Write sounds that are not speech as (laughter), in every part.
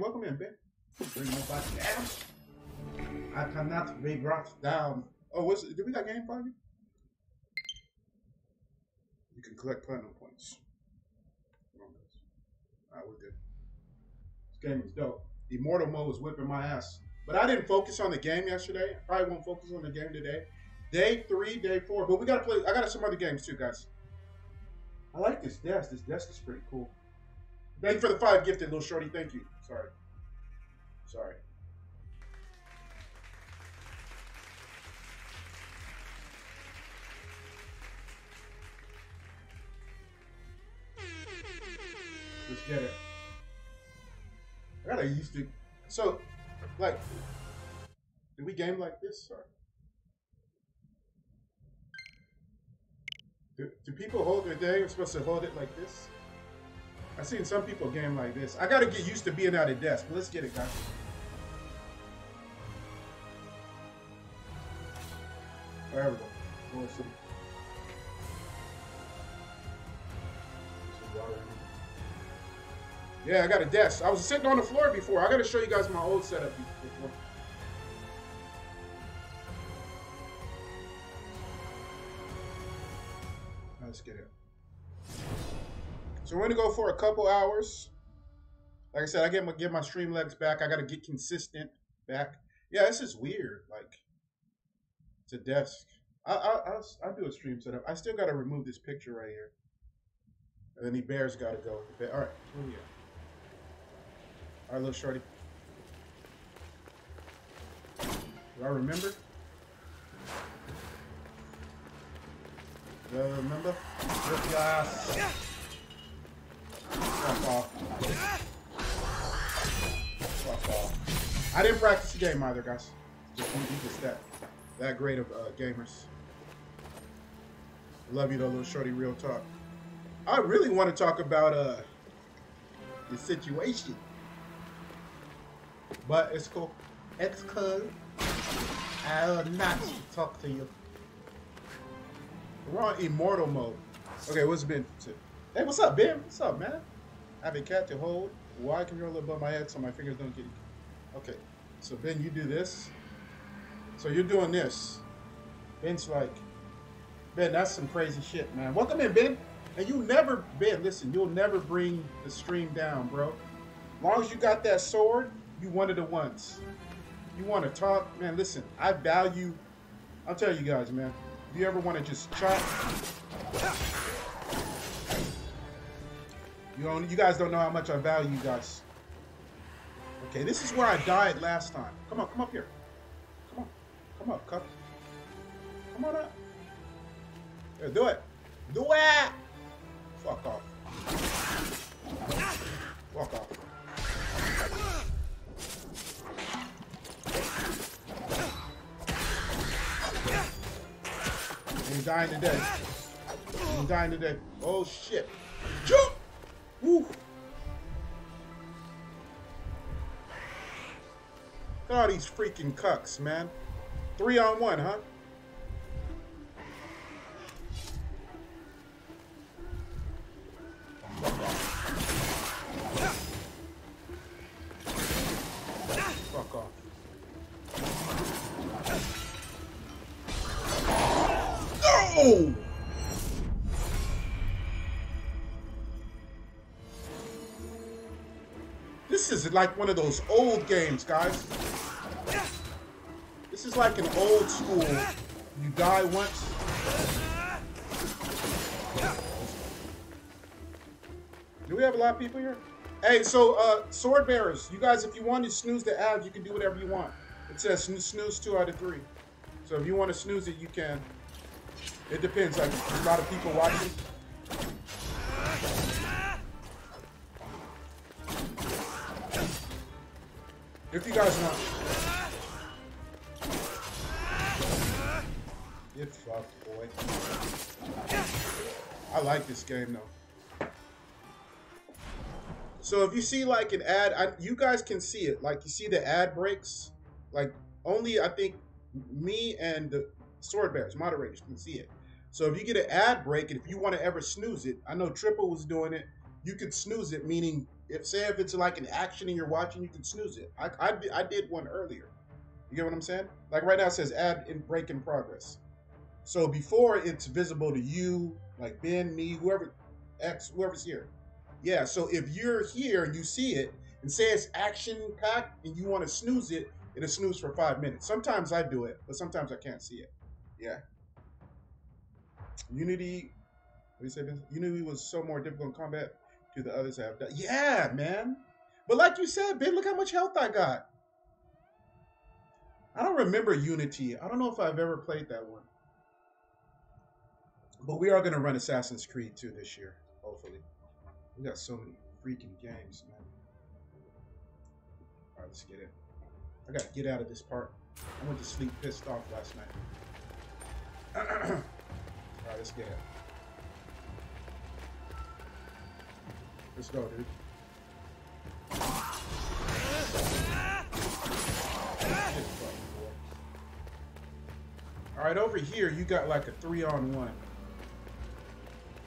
Welcome in, Ben. Bring my body. I cannot be brought down. Oh, what's it? Did we got game for you? You can collect platinum points. Alright, we're good. This game is dope. Immortal mode was whipping my ass. But I didn't focus on the game yesterday. I probably won't focus on the game today. Day three, day four. But we gotta play I got some other games too, guys. I like this desk. This desk is pretty cool. Thank you for the five gifted, little shorty. Thank you. Sorry. Sorry. Let's get it. I gotta used to. So, like, do we game like this? Or do, do people hold their day? We're supposed to hold it like this? I've seen some people game like this. I gotta get used to being at a desk. Let's get it, guys. There we go. More. Yeah, I got a desk. I was sitting on the floor before. I gotta show you guys my old setup before. Let's get it. So we're gonna go for a couple hours. Like I said, I get my get my stream legs back. I gotta get consistent back. Yeah, this is weird. Like it's a desk. I I I'll, I'll do a stream setup. I still gotta remove this picture right here. And then the bears gotta go. All right, where we at? All right, little shorty. Do I remember? Do I remember? Rip your ass. Fuck off. Fuck off. I didn't practice the game either, guys. Just just that that great of uh, gamers. Love you though, little shorty. Real talk. I really want to talk about uh the situation, but it's cool. It's cool. I'll not talk to you. We're on immortal mode. Okay, what's been? Hey, what's up, Ben? What's up, man? I have a cat to hold. Y controller above my head so my fingers don't get. Okay, so Ben, you do this. So you're doing this. Ben's like, Ben, that's some crazy shit, man. Welcome in, Ben. And you never, Ben, listen, you'll never bring the stream down, bro. As long as you got that sword, you one of the ones. You want to talk, man, listen, I value, I'll tell you guys, man. If you ever want to just chop, you don't, you guys don't know how much I value you guys. Okay, this is where I died last time. Come on, come up here. Come on. Come up, cup. Come on up. Here, do it. Do it! Fuck off. Fuck off. He's dying today. He's dying today. Oh shit. At all these freaking cucks, man. Three on one, huh? Like one of those old games, guys. This is like an old school. You die once. Do we have a lot of people here? Hey, so uh, sword bearers, you guys, if you want to snooze the ad, you can do whatever you want. It says snooze two out of three. So if you want to snooze it, you can. It depends. Like a lot of people watching. If you guys want. Get fucked, boy. I like this game though. So if you see like an ad, I, you guys can see it. Like you see the ad breaks. Like only I think me and the sword bears moderators can see it. So if you get an ad break, and if you want to ever snooze it, I know Triple was doing it. You could snooze it, meaning if say if it's like an action and you're watching, you can snooze it. I I, I did one earlier. You get what I'm saying? Like right now it says add in break in progress. So before it's visible to you, like Ben, me, whoever, X, whoever's here. Yeah. So if you're here and you see it and say it's action packed and you want to snooze it, it'll snooze for five minutes. Sometimes I do it, but sometimes I can't see it. Yeah. Unity. What do you say? Ben? Unity was so more difficult in combat the others have done. Yeah, man. But like you said, Ben, look how much health I got. I don't remember Unity. I don't know if I've ever played that one. But we are going to run Assassin's Creed 2 this year, hopefully. We got so many freaking games, man. All right, let's get it. I got to get out of this part. I went to sleep pissed off last night. (clears throat) All right, let's get it. Let's go, dude. All right, over here, you got like a three on one.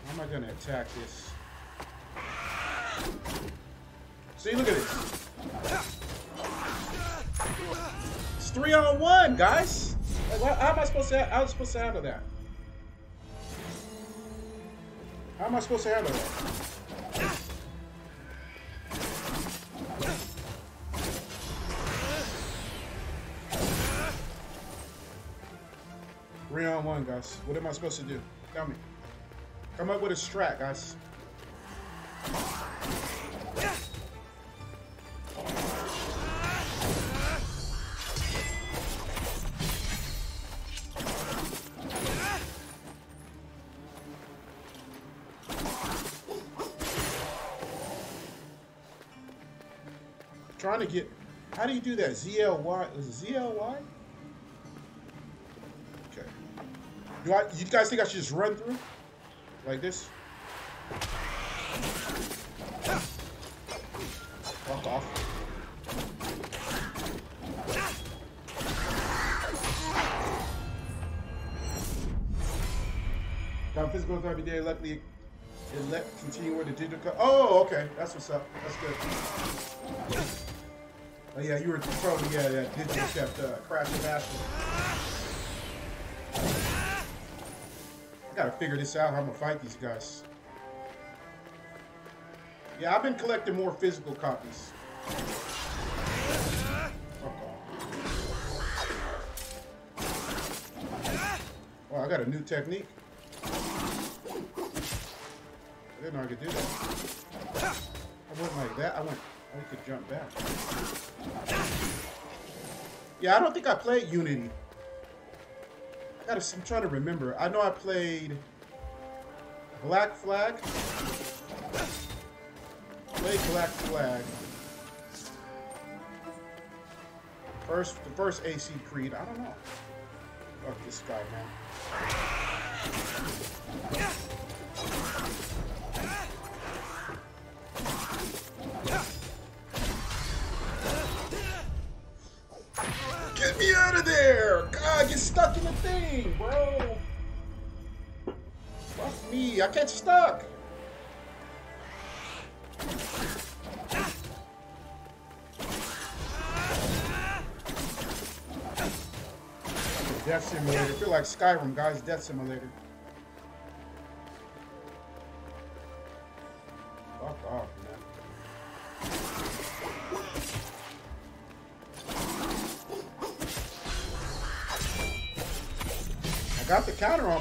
How am I gonna attack this? See, look at this. It's three on one, guys. Like, How am I supposed to? How am I supposed to handle that? How am I supposed to handle that? Three on one, guys. What am I supposed to do? Tell me. Come up with a strat, guys. Trying to get. How do you do that? ZLY? Is it ZLY? Do I? You guys think I should just run through like this? Fuck off. Got physical every day. Luckily, it let continue with the digital. Oh, okay. That's what's up. That's good. Oh yeah, you were probably yeah that digital kept uh, crashing bashing. I gotta figure this out. How I'm gonna fight these guys. Yeah, I've been collecting more physical copies. Oh, I got a new technique. I didn't know I could do that. I went like that. I went. I could jump back. Yeah, I don't think I played Unity. Gotta. I'm trying to remember. I know I played Black Flag. Played Black Flag. First, the first AC Creed. I don't know. Fuck this guy, man. Thing, bro. Fuck me, I get stuck. Death Simulator. I feel like Skyrim, guys. Death Simulator.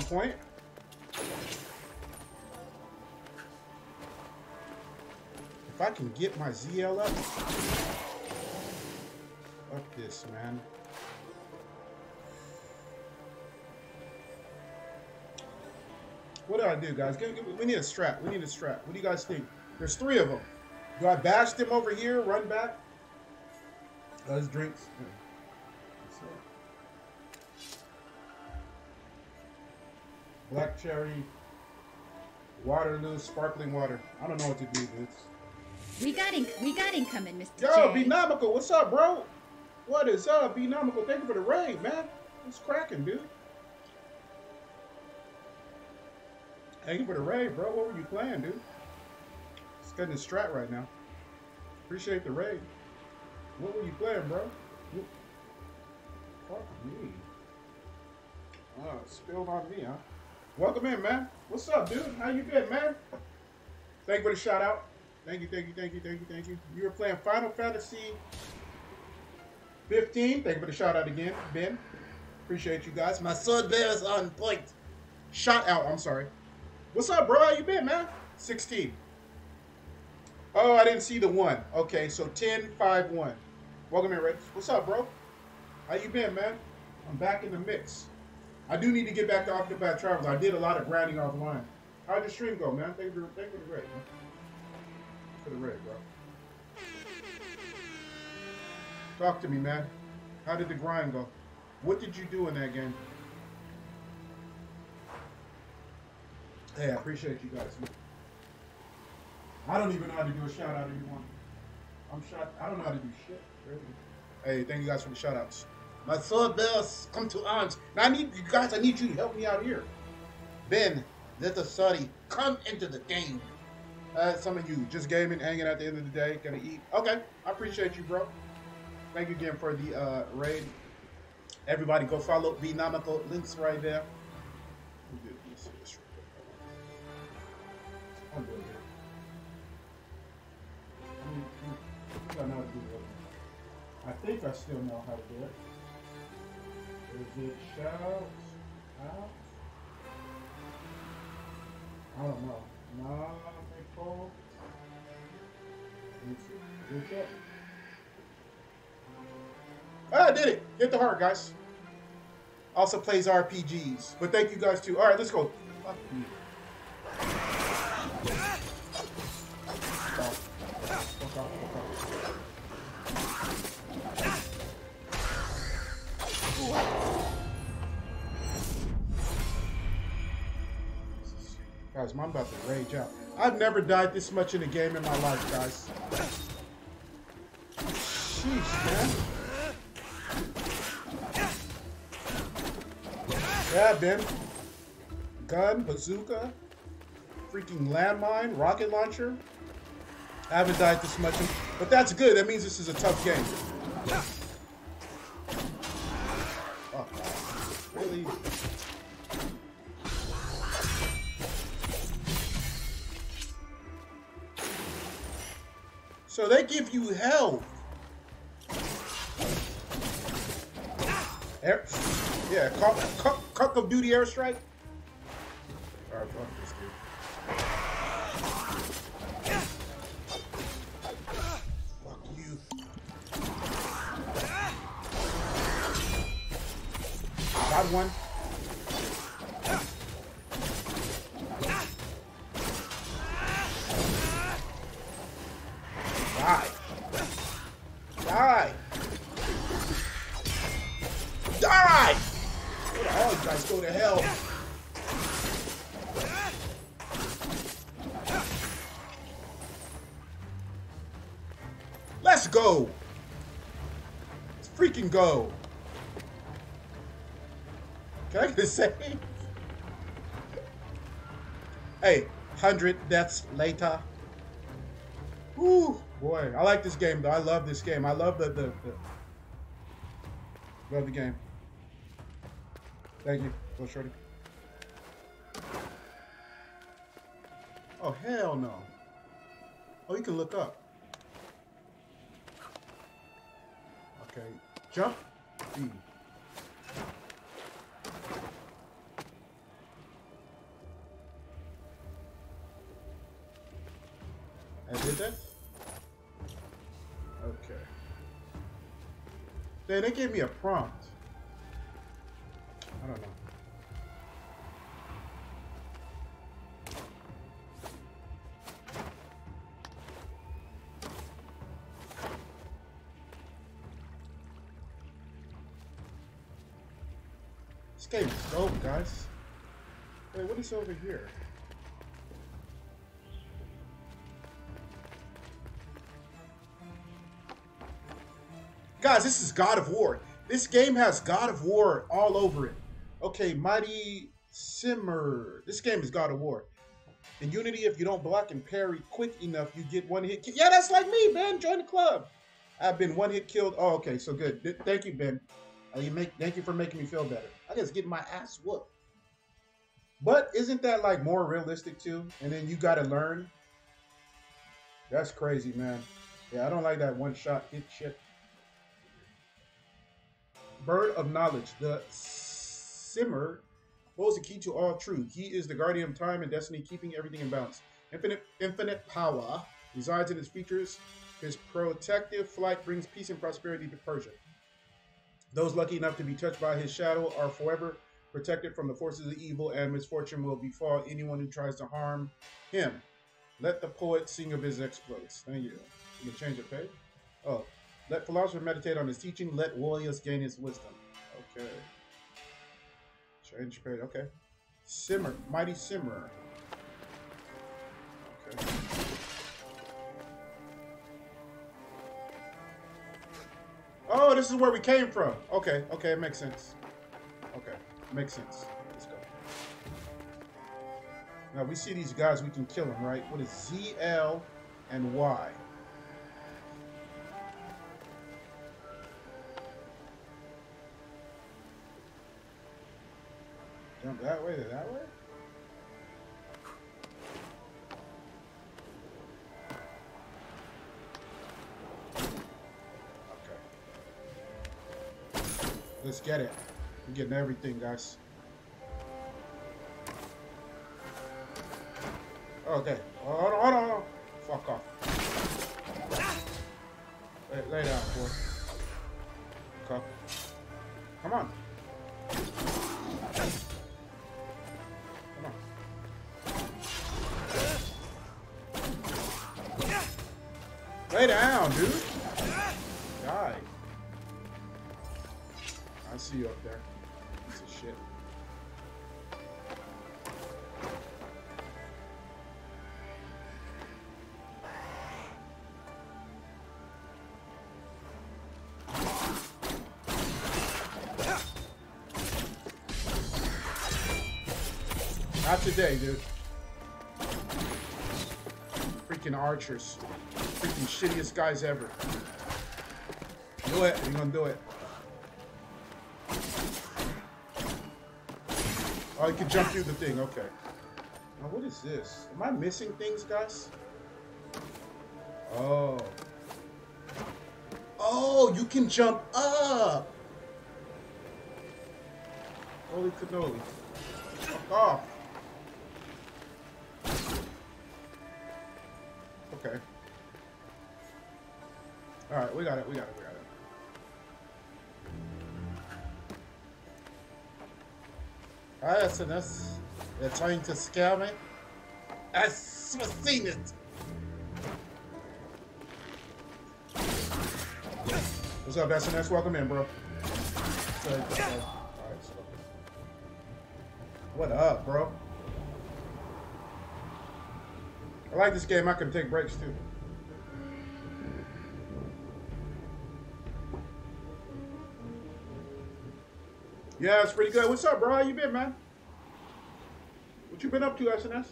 On point. If I can get my ZL up. Fuck this, man. What do I do, guys? Give, give, we need a strat. We need a strat. What do you guys think? There's three of them. Do I bash them over here, run back? Those drinks. Black cherry, Waterloo, sparkling water. I don't know what to do, dudes. We got in, we got incoming, Mr. Yo, J. B Nomical, what's up, bro? What is up, B Nomical? Thank you for the raid, man. It's cracking, dude? Thank you for the raid, bro. What were you playing, dude? It's getting a strat right now. Appreciate the raid. What were you playing, bro? Fuck me. Oh, spilled on me, huh? Welcome in, man. What's up, dude? How you been, man? Thank you for the shout out. Thank you, thank you, thank you, thank you, thank you. You were playing Final Fantasy 15. Thank you for the shout out again, Ben. Appreciate you guys. My sword bear is on point. Shout out, I'm sorry. What's up, bro? How you been, man? 16. Oh, I didn't see the one. Okay, so 10, 5, 1. Welcome in, Rich. What's up, bro? How you been, man? I'm back in the mix. I do need to get back to Octopath Travels. I did a lot of grinding offline. How'd your stream go, man? Thank you for, thank you for the raid, man. For the raid, bro. Talk to me, man. How did the grind go? What did you do in that game? Hey, I appreciate you guys. I don't even know how to do a shout out anymore. I'm shot. I don't know how to do shit. Hey, thank you guys for the shout outs. My sword bells come to arms. Now I need you guys, I need you to help me out here. Ben, let the sorry come into the game. Uh, some of you just gaming, hanging at the end of the day, gonna eat. Okay, I appreciate you, bro. Thank you again for the uh, raid. Everybody go follow Benomical. Links right there. I think I still know how to do it. Is it shout out? I don't know. Nah, Nicole. Let's see. Is? Ah, I did it. Get the heart, guys. Also plays RPGs. But thank you guys too. All right, let's go. Guys, I'm about to rage out. I've never died this much in a game in my life, guys. Man. Yeah, Ben. Gun, bazooka, freaking landmine, rocket launcher. I haven't died this much, but that's good. That means this is a tough game. Oh, really? So they give you health. Air, yeah, Call, Call, Call of Duty airstrike. Alright, fuck this dude. Fuck you. Got one. Go. Can I get a save? Hey, 100 deaths later. Woo, boy, I like this game though. I love this game. I love the, the, the love the game. Thank you, Go Shorty. Oh hell no. Oh, you can look up. Okay, jump. I did that? Okay. Then they gave me a prompt. Wait, what is over here? Guys, this is God of War. This game has God of War all over it. Okay, Mighty Simmer. This game is God of War. In Unity, if you don't block and parry quick enough, you get one hit. Yeah, that's like me, Ben. Join the club. I've been one hit killed. Oh, okay, so good. Th- Thank you, Ben. Uh, you make. Thank you for making me feel better. I just get my ass whooped. But isn't that like more realistic too? And then you got to learn. That's crazy, man. Yeah, I don't like that one shot hit shit. Bird of knowledge. The simmer holds the key to all truth. He is the guardian of time and destiny, keeping everything in balance. Infinite, infinite power resides in his features. His protective flight brings peace and prosperity to Persia. Those lucky enough to be touched by his shadow are forever protected from the forces of evil, and misfortune will befall anyone who tries to harm him. Let the poet sing of his exploits. Thank you. You can change the page. Oh, let philosopher meditate on his teaching. Let warriors gain his wisdom. Okay. Change page. Okay. Simmer, mighty simmer. Okay. Oh, this is where we came from. Okay, okay, it makes sense. Makes sense. Let's go. Now we see these guys, we can kill them, right? What is ZL and Y? Jump that way to that way? Okay. Let's get it. Getting everything, guys. Okay. Hold on, hold on. hold on. Fuck off. Lay, lay down, boy. Today, dude. Freaking archers. Freaking shittiest guys ever. Do it. You're gonna do it. Oh, you can jump through the thing. Okay. Now, what is this? Am I missing things, guys? Oh. Oh, you can jump up. Holy cannoli. Alright, SNS. They're trying to scare me. I've seen it. What's up, SNS? Welcome in, bro. What up, bro? I like this game. I can take breaks too. Yeah, it's pretty good. What's up, bro? How you been, man? You been up to, SNS?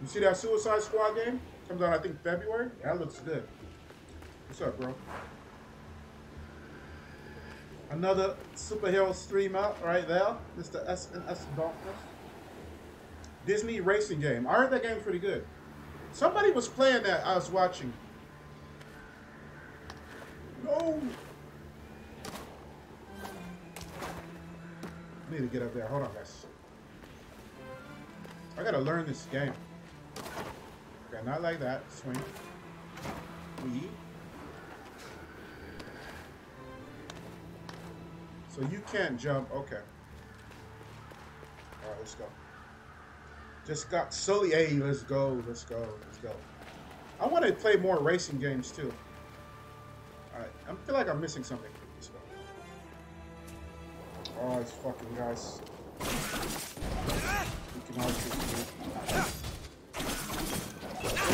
You see that Suicide Squad game? Comes out, I think, February. That looks good. What's up, bro? Another superhero stream out right there. Mr. SNS Darkness. Disney racing game. I heard that game's pretty good. Somebody was playing that I was watching. No. I need to get up there. Hold on, guys. I gotta learn this game. Okay, not like that. Swing. We. So you can't jump. Okay. All right, let's go. Just got silly. Hey, let's go. Let's go. Let's go. I want to play more racing games too. All right. I feel like I'm missing something. Let's go. Oh, it's fucking guys. Is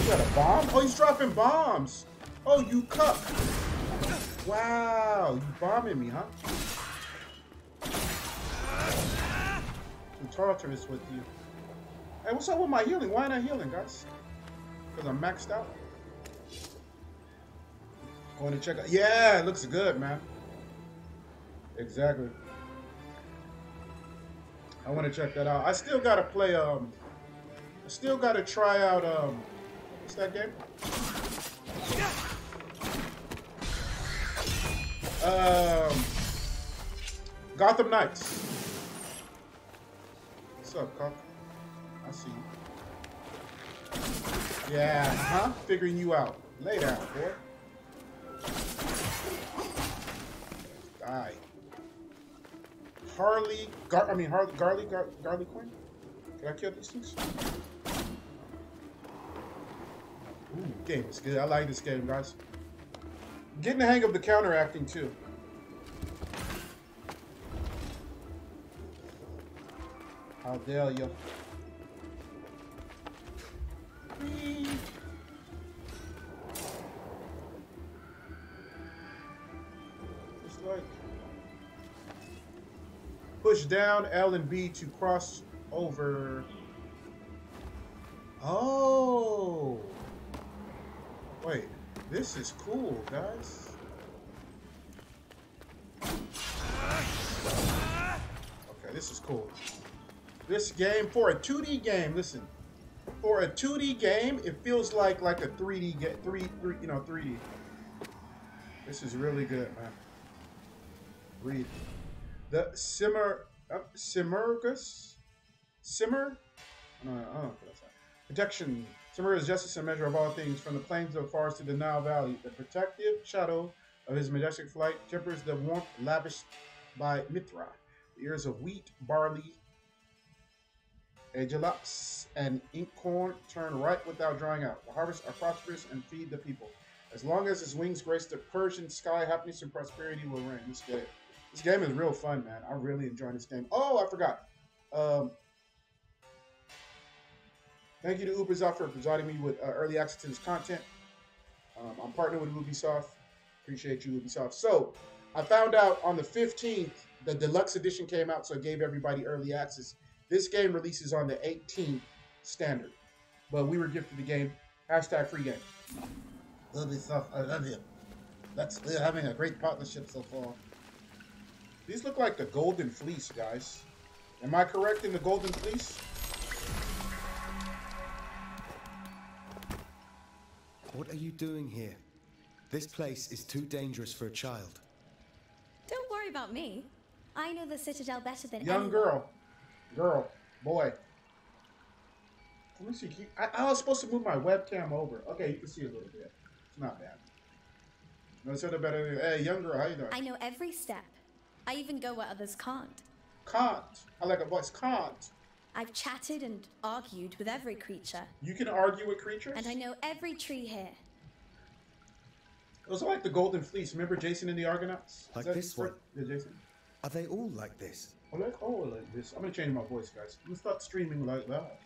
that a bomb? Oh, he's dropping bombs. Oh, you cuck. Wow, you bombing me, huh? Too torturous with you. Hey, what's up with my healing? Why I healing, guys? Because I'm maxed out. Going to check out. Yeah, it looks good, man. Exactly. I want to check that out. I still gotta play. Um, I still gotta try out. Um, what's that game? Um, Gotham Knights. What's up, Cock? I see you. Yeah, huh? Figuring you out. Lay down, boy. Die. Harley, Gar I mean Harley, Garley, Gar Garley. Can I kill these things? Ooh, game is good. I like this game, guys. Getting the hang of the counteracting too. How dare you? Whee! Push down L and B to cross over. Oh. Wait, this is cool, guys. Okay, this is cool. This game for a 2D game, listen. For a 2D game, it feels like like a 3D get 3, 3 you know 3D. This is really good, man. Read. The Simmer uh, Simmergus Simmer? No, I don't know what Protection. Simmer is justice and measure of all things, from the plains of forest to the Nile Valley. The protective shadow of his majestic flight tempers the warmth lavished by Mithra. The ears of wheat, barley, Agelux and inkhorn turn right without drying out. The harvests are prosperous and feed the people. As long as his wings grace the Persian sky, happiness and prosperity will reign. This game, this game is real fun, man. I really enjoy this game. Oh, I forgot. Um, thank you to Ubisoft for providing me with uh, early access to this content. Um, I'm partnered with Ubisoft. Appreciate you, Ubisoft. So, I found out on the 15th, the deluxe edition came out, so it gave everybody early access. This game releases on the 18th standard, but we were gifted the game. Hashtag free game. Ubisoft, I love you. That's we're having a great partnership so far. These look like the Golden Fleece, guys. Am I correct in the Golden Fleece? What are you doing here? This place is too dangerous for a child. Don't worry about me. I know the Citadel better than Young anyone. girl, girl, boy. Let me see. you- I, I was supposed to move my webcam over. Okay, you can see a little bit. It's not bad. No, it's not better. Hey, young girl, how you doing? I know every step. I even go where others can't. Can't. I like a voice. Can't. I've chatted and argued with every creature, You can argue with creatures. and I know every tree here. Those are like the Golden Fleece. Remember Jason and the Argonauts? Like this for- one? Yeah, Jason. Are they all like this? Oh, like, oh, like this. I'm gonna change my voice, guys. I'm gonna start streaming like that.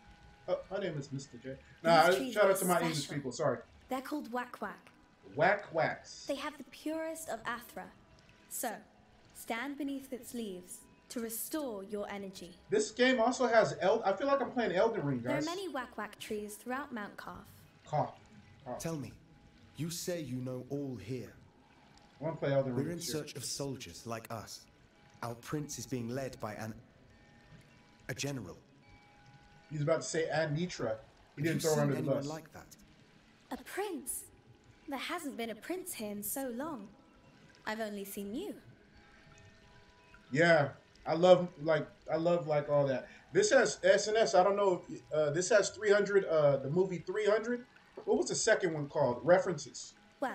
Oh, my name is Mr. J. Nah, shout out to my English people. Sorry. They're called Wak-Wak. Whack wax. They have the purest of Athra. So, stand beneath its leaves to restore your energy. This game also has El. I feel like I'm playing Elden Ring, guys. There are many Wak-Wak trees throughout Mount Qaf. Cough. Cough. Tell me, you say you know all here. I want to play Elden Ring. We're in this search of soldiers like us. Our prince is being led by an a general. He's about to say Anitra. He didn't throw her under the anyone bus. like that? A prince? There hasn't been a prince here in so long. I've only seen you. Yeah, I love like I love like all that. This has SNS. I don't know. Uh, this has 300. Uh, the movie 300. What was the second one called? References. Well,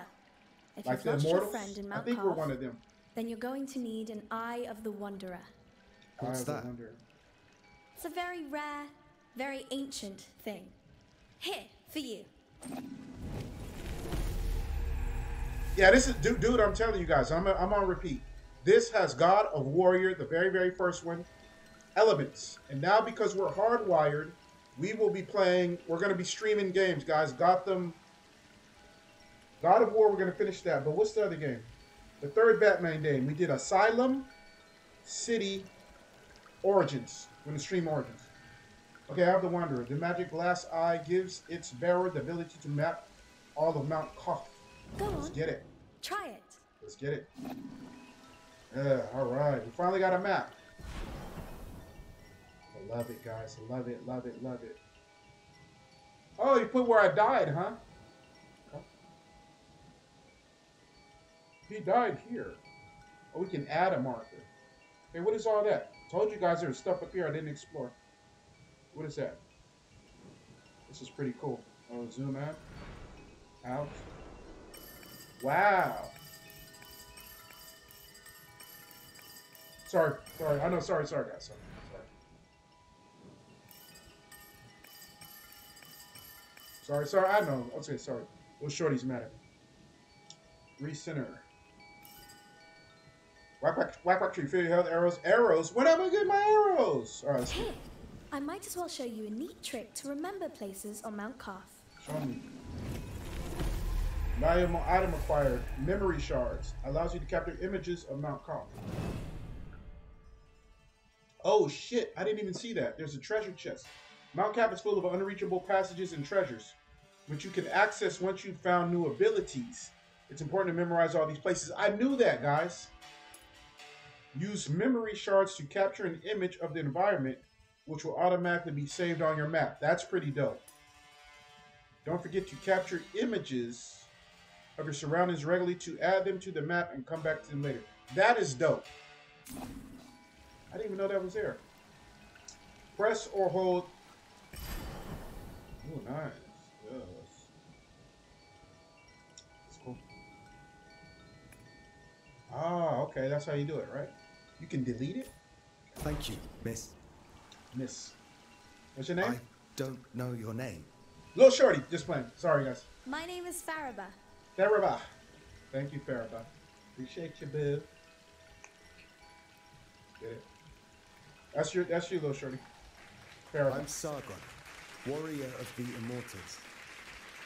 if Like you've the lost your Immortals. friend in I Mount think we're one of them. then you're going to need an Eye of the Wanderer. What's I have a that? wonder. It's a very rare, very ancient thing. Here, for you. Yeah, this is dude. Dude, I'm telling you guys, I'm I'm on repeat. This has God of Warrior, the very very first one, elements, and now because we're hardwired, we will be playing. We're going to be streaming games, guys. Gotham, God of War. We're going to finish that. But what's the other game? The third Batman game. We did Asylum, City, Origins. We're going to stream Origins. Okay, I have the Wanderer. The magic glass eye gives its bearer the ability to map all of Mount Qaf. Go Let's on. get it. Try it. Let's get it. Yeah, all right. We finally got a map. I love it, guys. I love it, love it, love it. Oh, you put where I died, huh? He died here. Oh, we can add a marker. Hey, what is all that? Told you guys there's stuff up here I didn't explore. What is that? This is pretty cool. Oh, zoom out. Out. Wow. Sorry, sorry. I know. Sorry, sorry, guys. Sorry, sorry. Sorry, sorry. I know. Say sorry. Those shorties matter. Recenter. Whack, whack, whack, whack, tree. Feel your health. Arrows. Arrows. When am I get my arrows? All right, Here, I might as well show you a neat trick to remember places on Mount Qaf. Show me. Valuable item acquired. Memory shards. Allows you to capture images of Mount Qaf. Oh shit, I didn't even see that. There's a treasure chest. Mount Qaf is full of unreachable passages and treasures, which you can access once you've found new abilities. It's important to memorize all these places. I knew that, guys. Use memory shards to capture an image of the environment, which will automatically be saved on your map. That's pretty dope. Don't forget to capture images of your surroundings regularly to add them to the map and come back to them later. That is dope. I didn't even know that was there. Press or hold. Oh, nice. Yes. That's cool. Ah, okay. That's how you do it, right? You can delete it. Thank you, miss. Miss. What's your name? I don't know your name. Little Shorty. Just playing. Sorry, guys. My name is Fariba. Fariba. Thank you, Fariba. Appreciate you, boo. Get it? That's your. That's you, little Shorty. Fariba. I'm Sargon, warrior of the Immortals.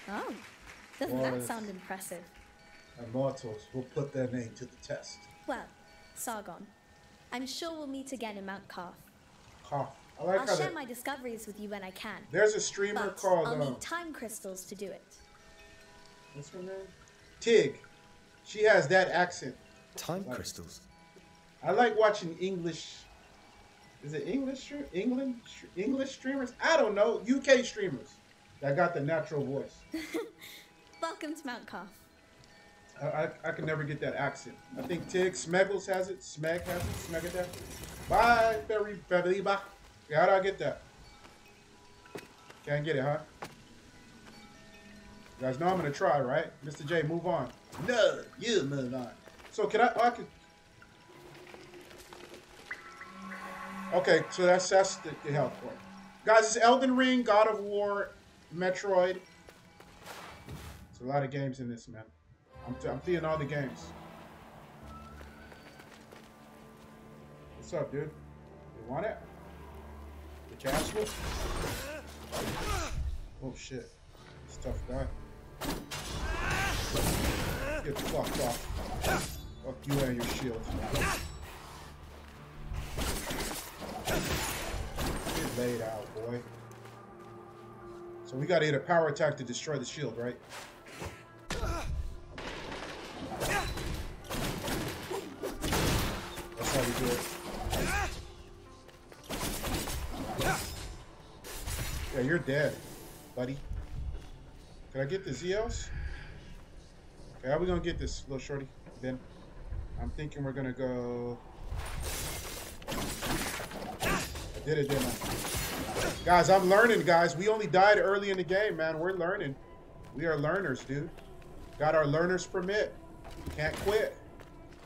Oh, doesn't Well, that sound impressive? Immortals will put their name to the test. Well, Sargon, I'm sure we'll meet again in Mount Qaf. Carth. I like I'll how share the, my discoveries with you when I can. there's a streamer But called. I'll Um, need time crystals to do it. what's her name? Tig. She has that accent. Time Right. crystals. I like watching English. Is it English? stream- England? English streamers? I don't know. UK streamers that got the natural voice. (laughs) Welcome to Mount Cough. I, I, I can never get that accent. I think Tig Smeggles has it. Smeg has it. Smegadash. Bye, Berry Beba. Yeah, how do I get that? Can't get it, huh? You guys know I'm gonna try, right? Mr. J, move on. No, you move on. So can I? Oh, I can. Okay, so that's that's the, the health point. Guys, it's Elden Ring, God of War, Metroid. There's a lot of games in this, man. I'm, I'm feeling all the games. What's up, dude? You want it? The castle? Oh shit. It's tough guy. Get fucked off. Fuck you and your shield. Get laid out, boy. So we gotta hit a power attack to destroy the shield, right? That's how we do it. Yeah, you're dead, buddy. Can I get the ZLs? Okay, how we gonna get this, little shorty? Ben, I'm thinking we're gonna go. Did it, didn't I? Guys, I'm learning, guys. We only died early in the game, man. We're learning. We are learners, dude. Got our learner's permit. Can't quit.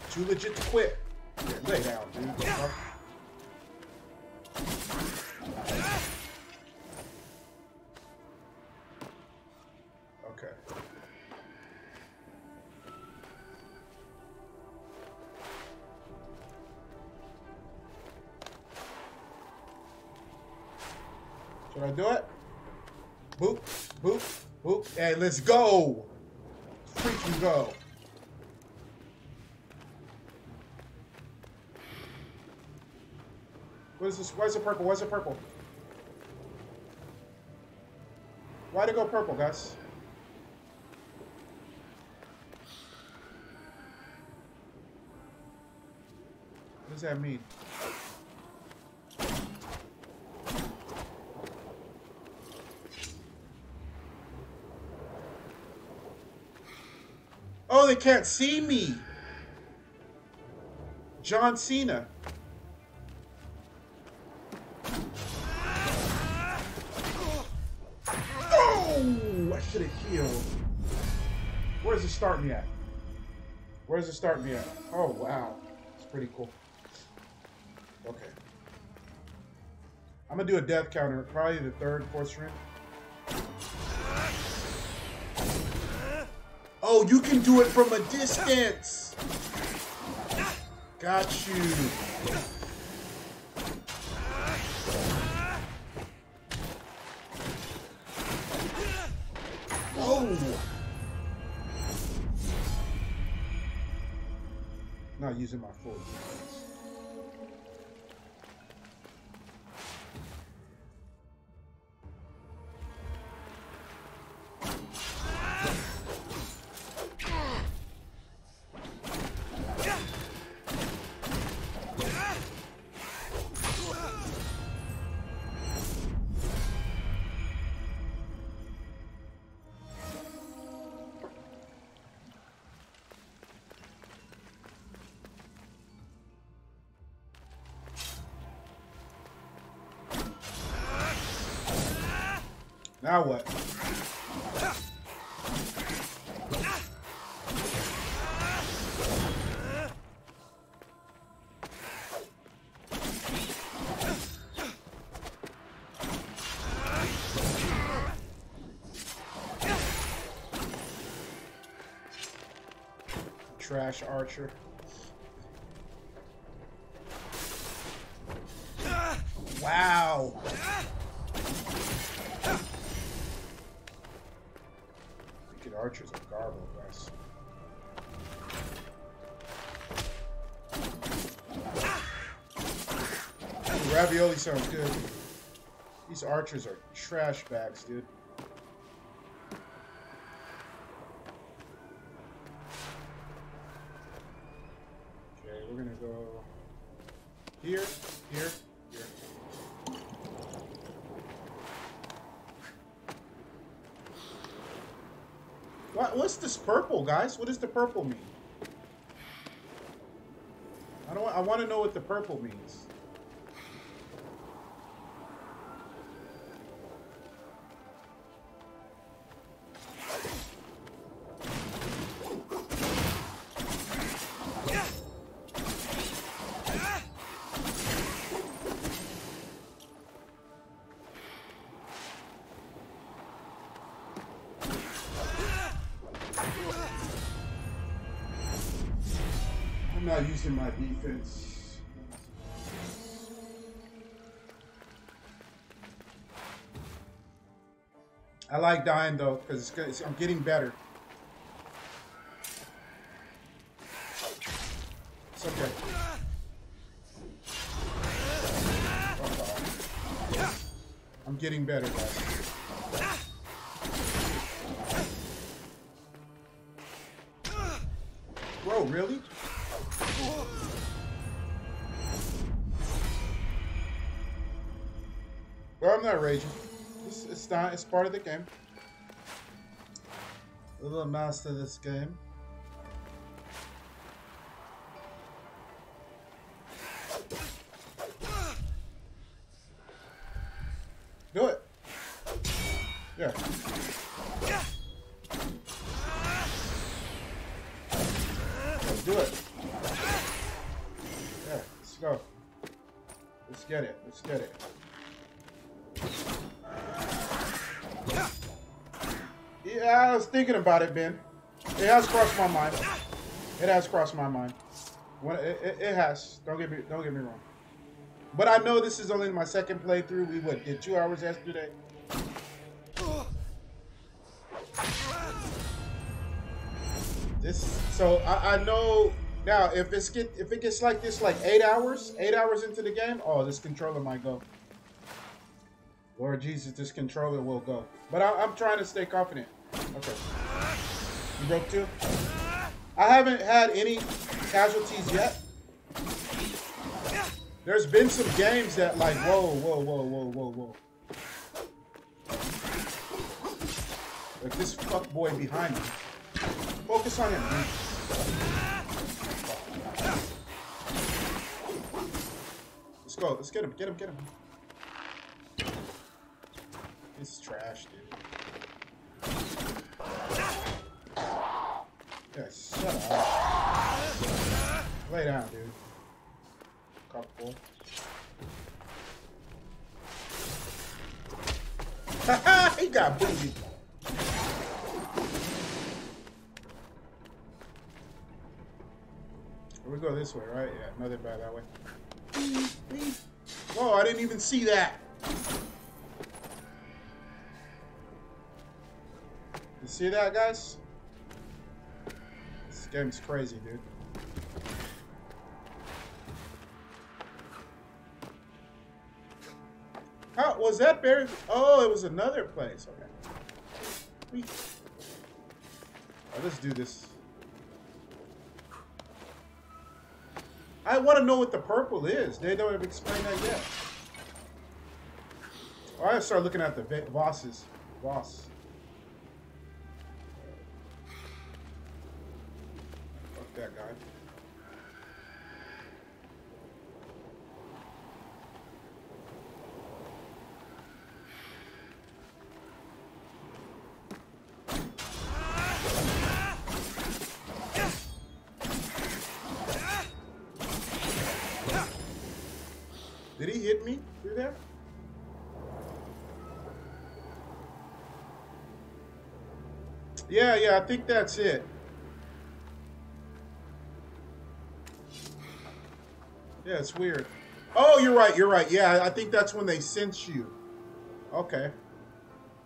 Too legit to quit. Lay down, dude. I do it? Boop, boop, boop. Hey, let's go. Freaking go. What is this? Why is it purple? Why is it purple? Why'd it go purple, guys? What does that mean? Oh, they can't see me. John Cena. Oh, I should have healed. Where does it start me at? Where does it start me at? Oh, wow. It's pretty cool. Okay. I'm going to do a death counter, probably the third, fourth string. You can do it from a distance. Got you. Oh. Not using my full defense. Now what? Trash archer. Wow. Archers are garble, guys. Ooh, ravioli sounds good. These archers are trash bags, dude. Okay, we're gonna go here, here, here. What, what's this purple, guys? What does the purple mean? I don't. I want to know what the purple means. I like dying though, because I'm getting better. It's part of the game. A little master this game. Thinking about it, Ben. It has crossed my mind. It has crossed my mind. When it, it, it has. Don't get me don't get me wrong. But I know this is only my second playthrough. We what did two hours yesterday. This so I, I know now if it's get if it gets like this like eight hours, eight hours into the game, oh this controller might go. Lord Jesus, this controller will go. But I, I'm trying to stay confident. Okay. You broke two? I haven't had any casualties yet. There's been some games that like, whoa, whoa, whoa, whoa, whoa, whoa. Like this fuck boy behind me. Focus on him, dude. Let's go. Let's get him. Get him. Get him. This is trash, dude. Yeah, shut up. Lay down, dude. Couple. (laughs) he got booted. We go this way, right? Yeah, another bad that way. Whoa, I didn't even see that. You see that, guys? Game's crazy, dude. How was that buried? Oh, it was another place. Okay. Oh, let's do this. I want to know what the purple is. They don't have explained that yet. Oh, I start looking at the bosses. Boss. Fuck that guy. Did he hit me through there? Yeah, yeah, I think that's it. Yeah, it's weird. Oh, you're right, you're right. Yeah, I think that's when they sense you. Okay.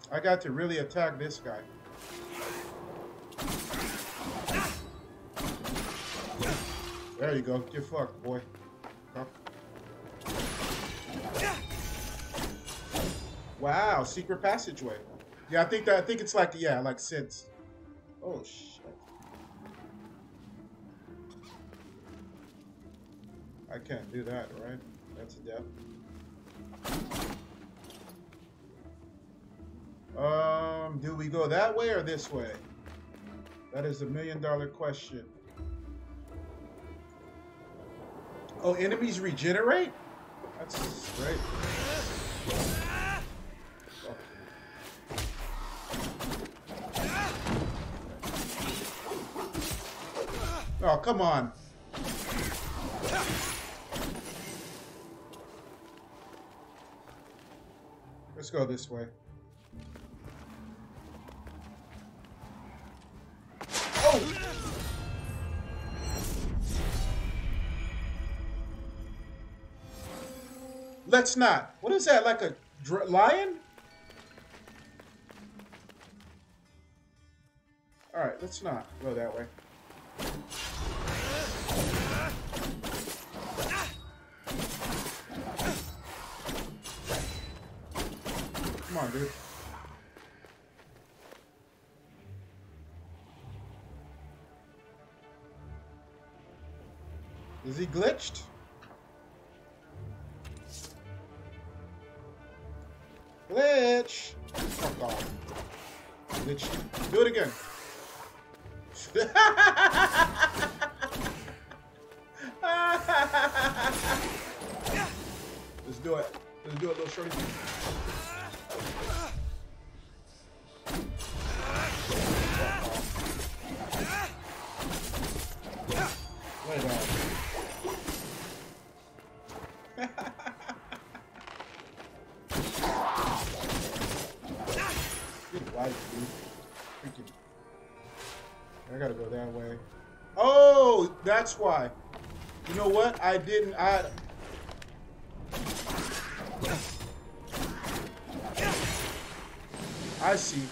I got to really attack this guy. There you go. Get fucked, boy. Wow, secret passageway. Yeah, I think that I think it's like yeah, like since. Oh shit. I can't do that, right? That's a death. Um, do we go that way or this way? That is a million dollar question. Oh, enemies regenerate? That's great. Oh, come on. Let's go this way. Let's not. What is that? Like a lion? All right, let's not go that way. Is he glitched? Glitch! Fuck off. Glitch. Do it again. (laughs) Let's do it. Let's do it, little shorty. That's why. You know what? I didn't. I. I see.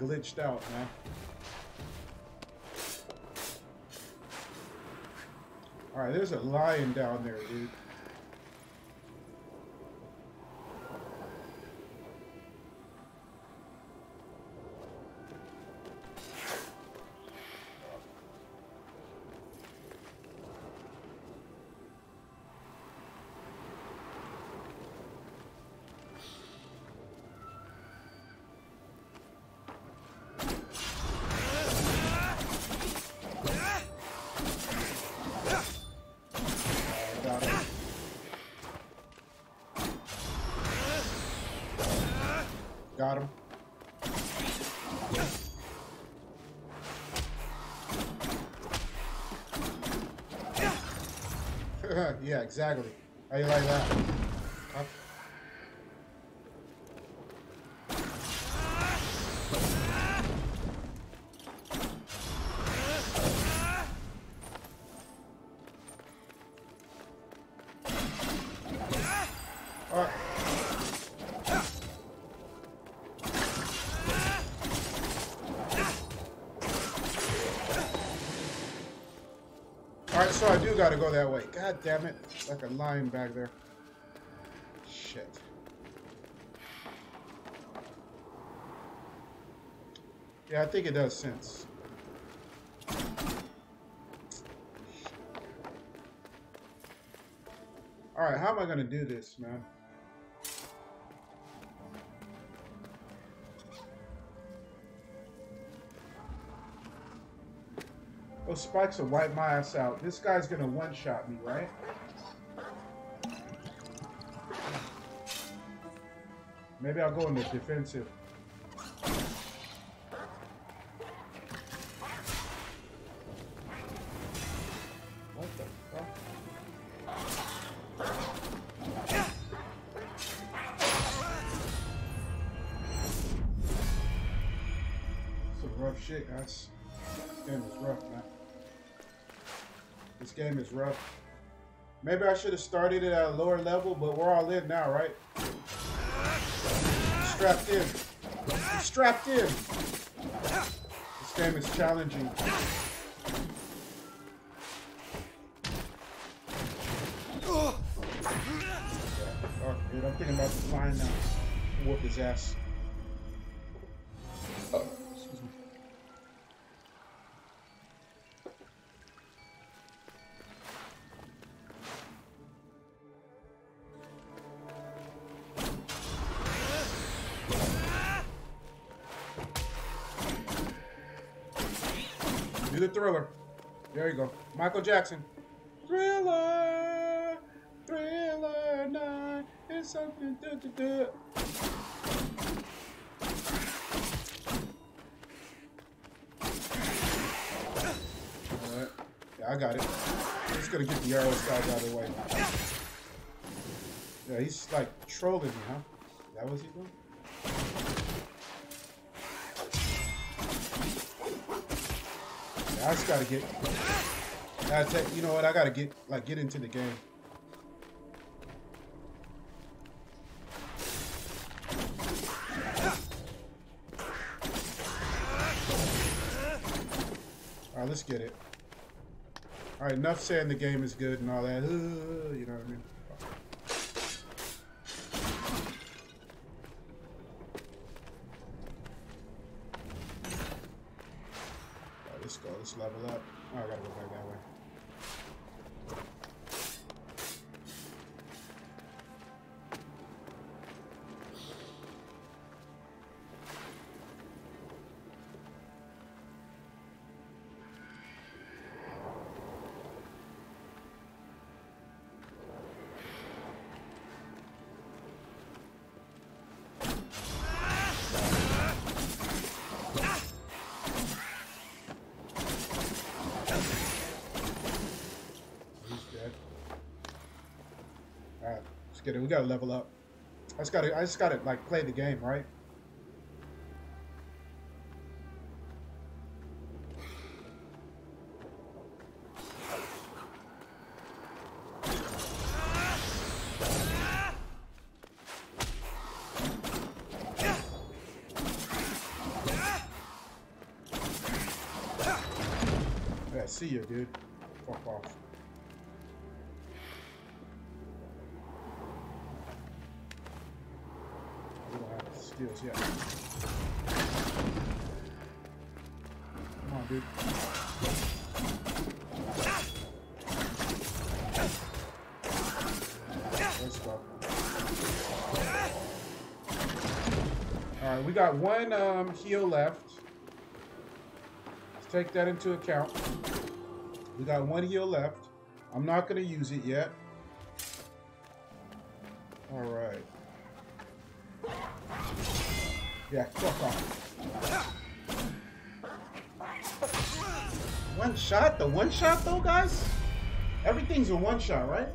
Glitched out, man. All right, there's a lion down there, dude. Exactly. How you like that? All right, so I do gotta go that way. God damn it! Like a lion back there. Shit. Yeah, I think it does sense. All right, how am I gonna do this, man? Those spikes will wipe my ass out. This guy's gonna one-shot me, right? Maybe I'll go in the defensive. Game is rough. Maybe I should have started it at a lower level, but we're all in now, right? Strapped in. Strapped in. This game is challenging. Oh, dude, I'm thinking about line now. Whoop his ass. Michael Jackson. Thriller, thriller night is something to do, do. Alright. Yeah, I got it. Just gonna get the arrow guys out of the way. Yeah, he's like trolling me, huh? That was he doing? Yeah, I just gotta get. Take, you know what? I gotta get like get into the game. All right, let's get it. All right, enough saying the game is good and all that. uh, (laughs) You know what I mean? Let's get it. We gotta level up. I just gotta. I just gotta like play the game, right? Alright, we got one um, heal left. Let's take that into account. We got one heal left. I'm not going to use it yet. Alright. Yeah, fuck off. One shot? The one shot though, guys? Everything's a one shot, right?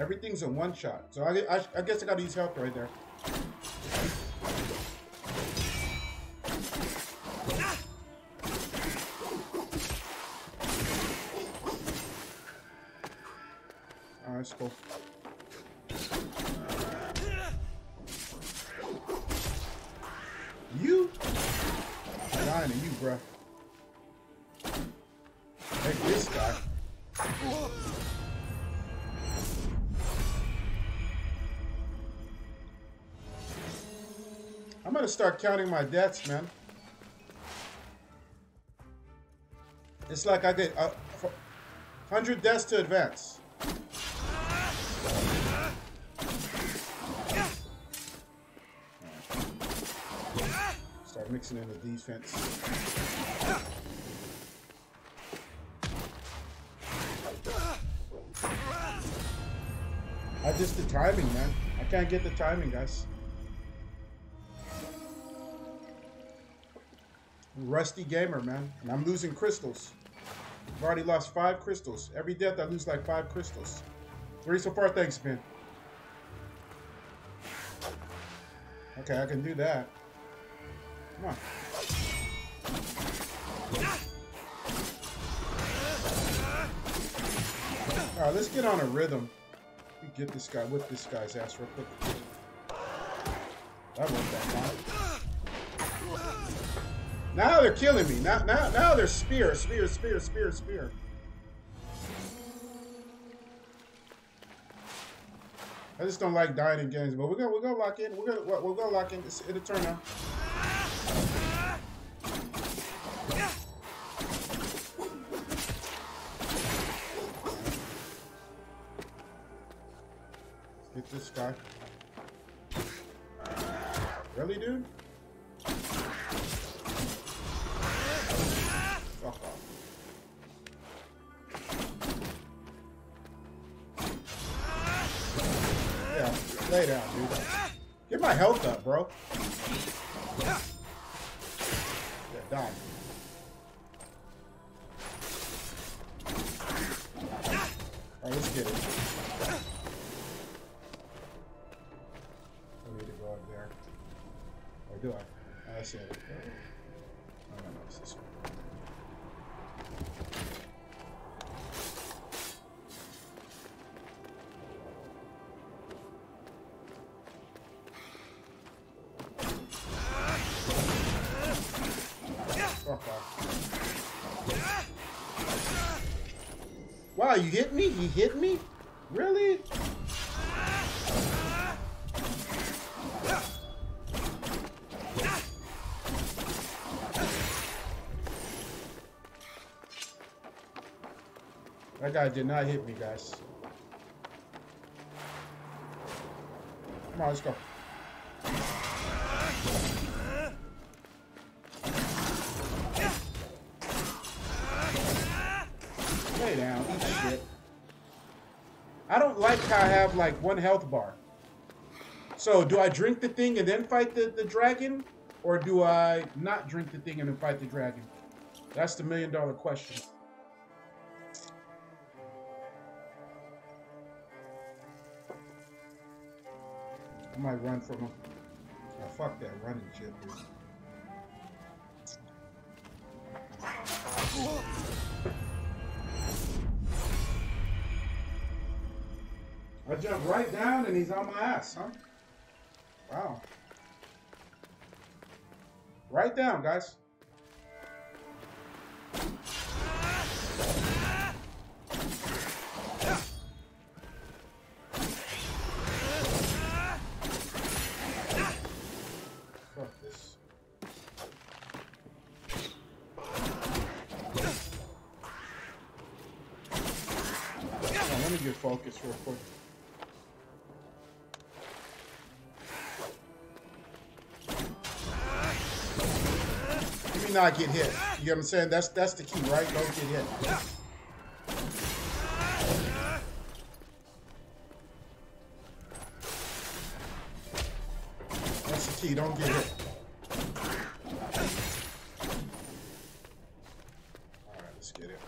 Everything's a one shot. So I, I, I guess I gotta use help right there. Start counting my deaths, man. It's like I get uh, 100 deaths to advance. Start mixing in the defense. I just the timing, man. I can't get the timing, guys. Rusty gamer, man. And I'm losing crystals. I've already lost five crystals. Every death I lose like five crystals. Three so far, thanks, Ben. Okay, I can do that. Come on. Alright, let's get on a rhythm. Get this guy, whip this guy's ass real quick. That worked out fine. Now they're killing me. Now, now, now they're spear, spear, spear, spear, spear. I just don't like dying in games, but we're gonna we're gonna lock in. We're gonna we're gonna lock in. It's, it'll turn out. Guy did not hit me, guys. Come on, let's go. Lay down, eat shit. I don't like how I have like one health bar. So do I drink the thing and then fight the, the dragon? Or do I not drink the thing and then fight the dragon? That's the million dollar question. Might run from him. Oh, fuck that running shit, dude. I jump right down and he's on my ass, huh? Wow. Right down, guys. Get focused real quick. Let me not get hit. You get what I'm saying? That's that's the key, right? Don't get hit. That's the key. Don't get hit. All right, let's get it.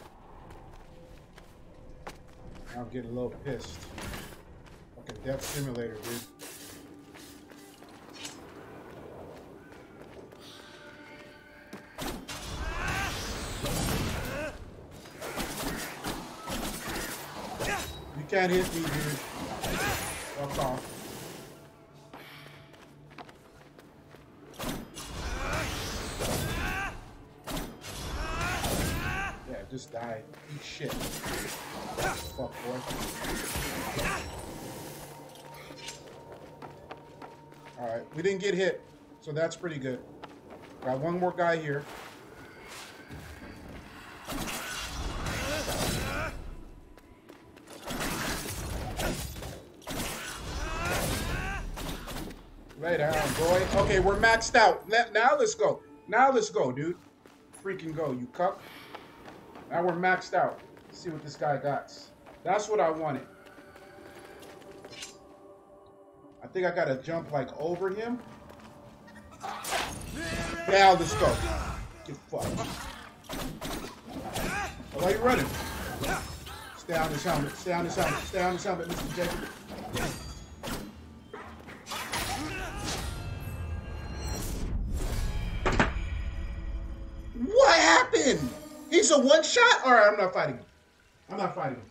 I'm getting a little pissed. Fucking Death Simulator, dude. You can't hit me, dude. So that's pretty good. Got one more guy here. Lay down, boy. Okay, we're maxed out. Now let's go. Now let's go, dude. Freaking go, you cuck. Now we're maxed out. Let's see what this guy got. That's what I wanted. I think I gotta jump like over him. Now let's go. Get fucked. Why you running? Stay on this helmet. Stay on this helmet. Stay on this helmet, Mr. Jacob. What happened? He's a one shot? Alright, I'm not fighting him. I'm not fighting him.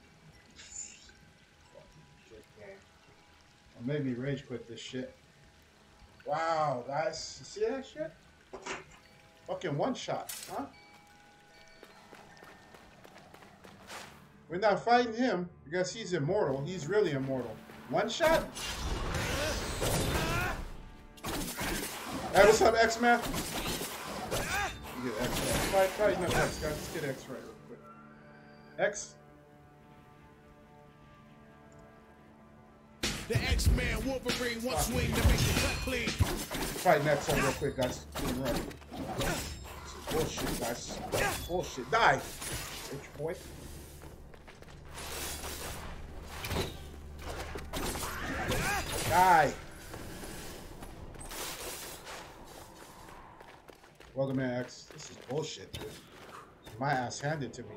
Made me rage quit this shit. Wow, guys. You see that shit? Fucking one shot, huh? We're not fighting him because he's immortal. He's really immortal. One shot? Hey, what's up, X-Man? You get X right. Fight, fight, no, X, guys. Let's get X right real quick. X? The X-Man Wolverine one swing to make the cut clean. Fight X on real quick, guys. Get him ready. This is bullshit, guys. Bullshit. Die, bitch boy. Die. Welcome in, X. This is bullshit, dude. My ass handed to me.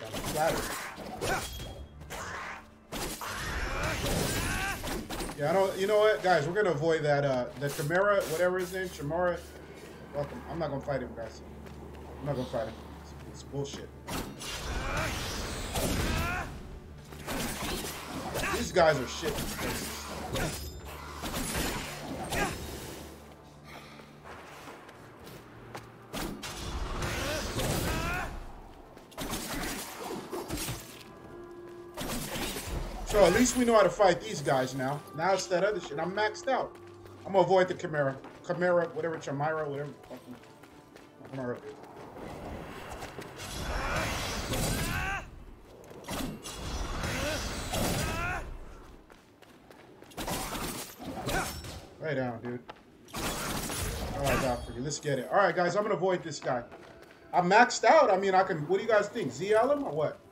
But I'm flattered. Yeah, I don't. You know what, guys? We're gonna avoid that. Uh, the Chimera, whatever his name, Chimera. Welcome. I'm not gonna fight him, guys. I'm not gonna fight him. It's, it's bullshit. These guys are shit. So at least we know how to fight these guys now. Now it's that other shit. I'm maxed out. I'm gonna avoid the Chimera. Chimera, whatever, Chimera, whatever. fucking- Chimera. Lay down, dude. You. Let's get it. All right, guys, I'm gonna avoid this guy. I'm maxed out. I mean, I can. What do you guys think? ZL him or what?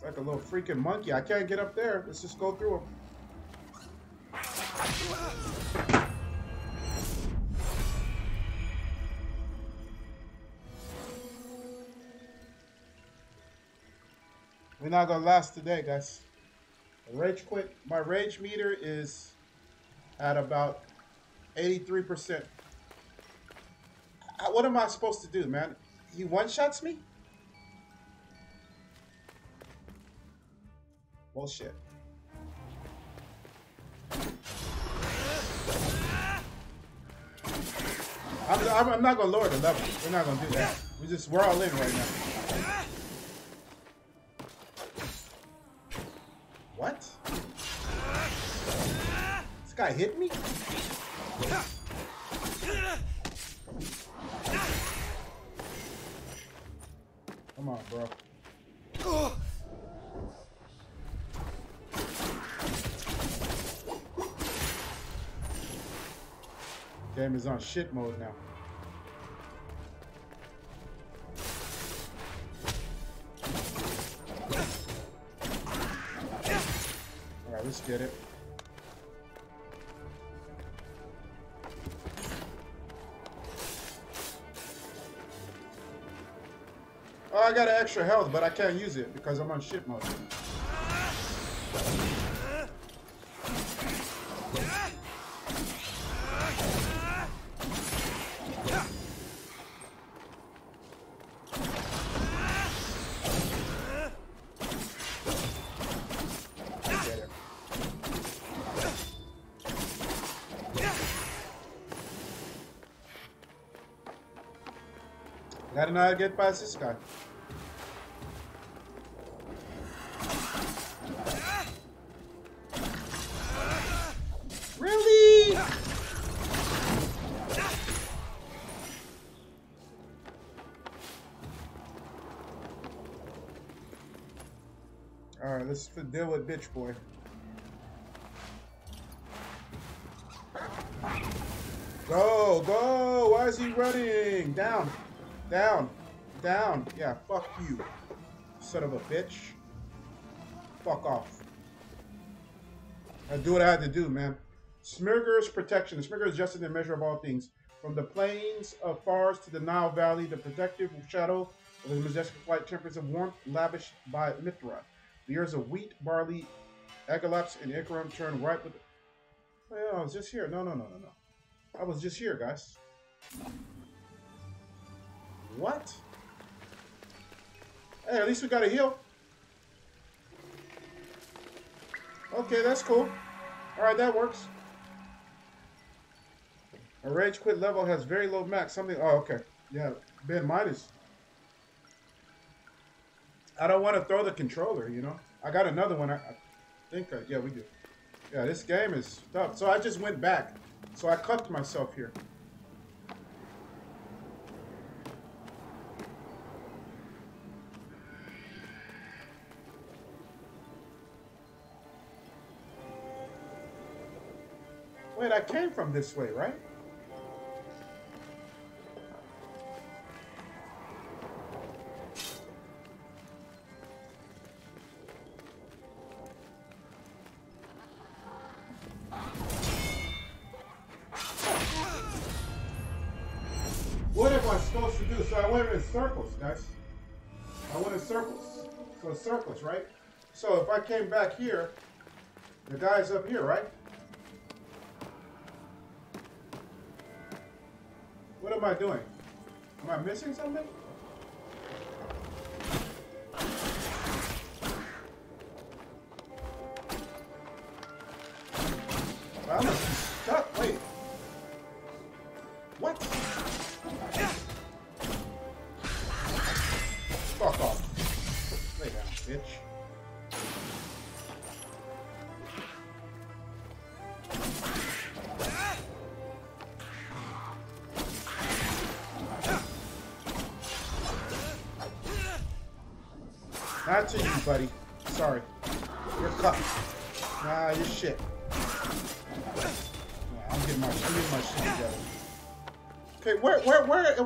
It's like a little freaking monkey. I can't get up there. Let's just go through him. We're not gonna last today, guys. Rage quit. My rage meter is at about 83%. Uh, What am I supposed to do, man? He one shots me? Bullshit. I'm, I'm, not gonna lower the level. We're not gonna do that. We just we're all in right now. What? This guy hit me? Come on, bro. Game is on shit mode now. Alright, let's get it. Oh, I got an extra health, but I can't use it because I'm on shit mode. How to get past this guy. Really? Alright, let's deal with bitch boy. Go, go! Why is he running? Down, down, down. Yeah, fuck you, son of a bitch. Fuck off. I do what I had to do, man. Simurgh's protection. The Smirger is just in the measure of all things. From the plains of Fars to the Nile Valley, the protective shadow of the majestic flight, temperance of warmth, lavished by Mithra. The years of wheat, barley, Agalaps, and Ikaram turn ripe with. Well, I was just here. No, no, no, no, no. I was just here, guys. What? Hey, at least we got a heal. Okay, that's cool. Alright, that works. A rage quit level has very low max. Something. Oh, okay. Yeah, Ben, mine is. I don't want to throw the controller, you know? I got another one. I, I think. I, yeah, we do. Yeah, this game is tough. So I just went back. So I cuffed myself here. Wait, I came from this way, right? What am I supposed to do? So I went in circles, guys. I went in circles. So circles, right? So if I came back here, the guy's up here, right? What am I doing? Am I missing something?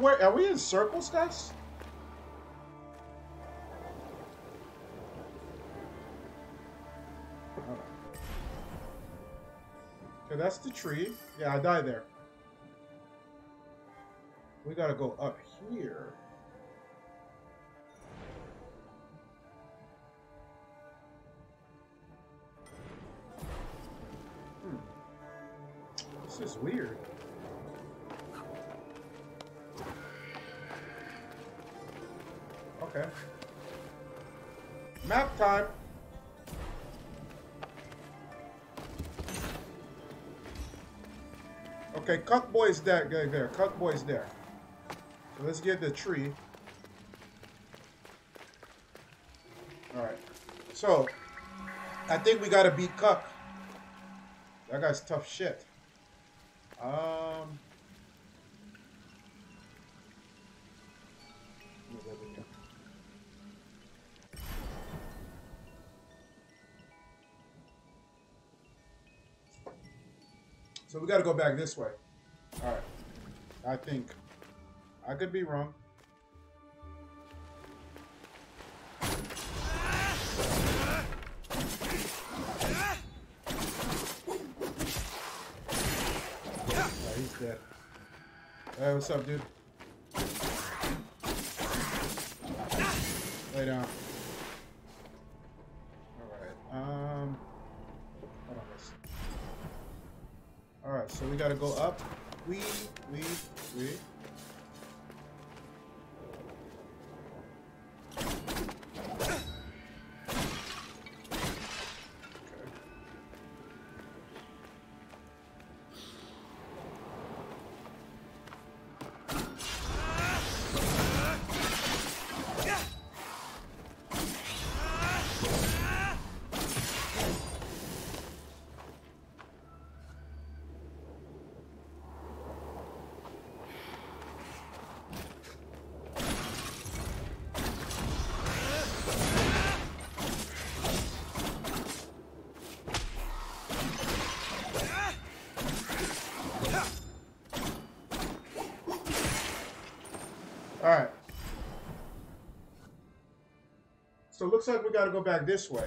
Where, are we in circles, guys? Okay, that's the tree. Yeah, I died there. We gotta go up here. Hmm. This is weird. Map time. Okay, Cuck Boy's there. There, there. Cuck Boy's there. So let's get the tree. Alright. So, I think we gotta beat Cuck. That guy's tough shit. Um. So we got to go back this way. All right. I think. I could be wrong. Oh, he's dead. Hey, what's up, dude? Lay down. Alright, um... Hold on, let's... Alright, so we gotta go up. We, we, we. Looks like we gotta go back this way.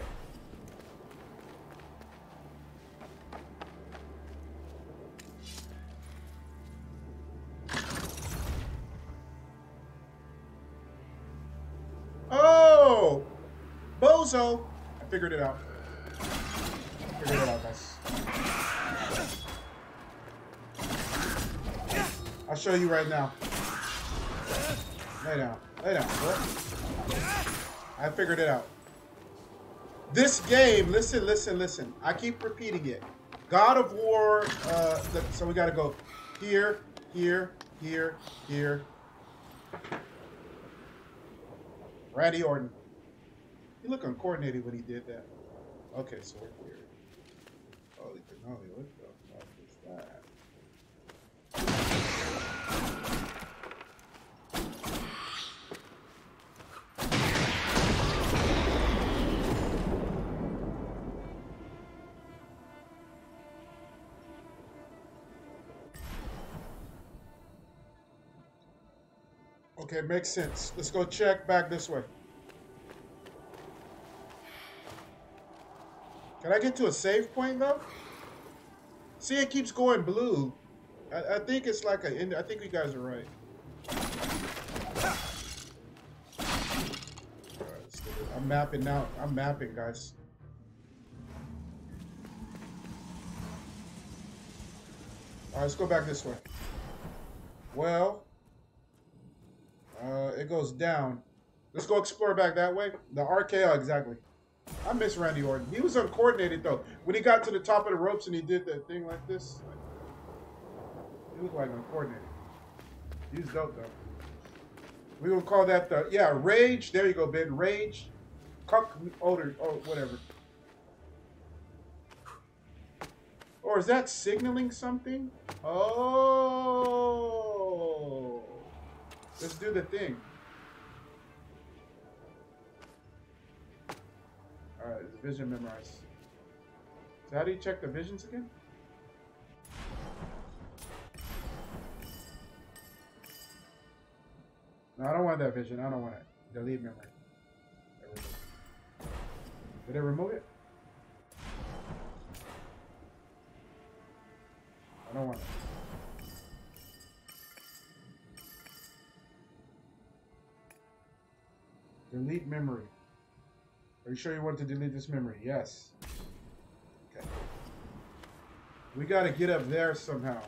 Oh! Bozo! I figured it out. Figured it out, guys. I'll show you right now. Lay down. Lay down, boy. I figured it out. This game, listen, listen, listen. I keep repeating it. God of War, uh, so we gotta go here, here, here, here. Randy Orton. He looked uncoordinated when he did that. Okay, so we're here. Holy cannoli, what the Okay, makes sense. Let's go check back this way. Can I get to a save point though? See, it keeps going blue. I, I think it's like a. I think you guys are right. It. I'm mapping now. I'm mapping, guys. Alright, let's go back this way. Well, uh, it goes down. Let's go explore back that way. The RKO, exactly. I miss Randy Orton. He was uncoordinated though. When he got to the top of the ropes and he did that thing like this, he was like uncoordinated. He's dope though. We gonna call that the yeah rage. There you go, Ben. Rage, cuck odor or whatever. Or is that signaling something? Oh. Let's do the thing. Alright, vision memorized. So how do you check the visions again? No, I don't want that vision. I don't want it. Delete memory. Did it remove it? I don't want it. Delete memory. Are you sure you want to delete this memory? Yes. Okay. We gotta get up there somehow.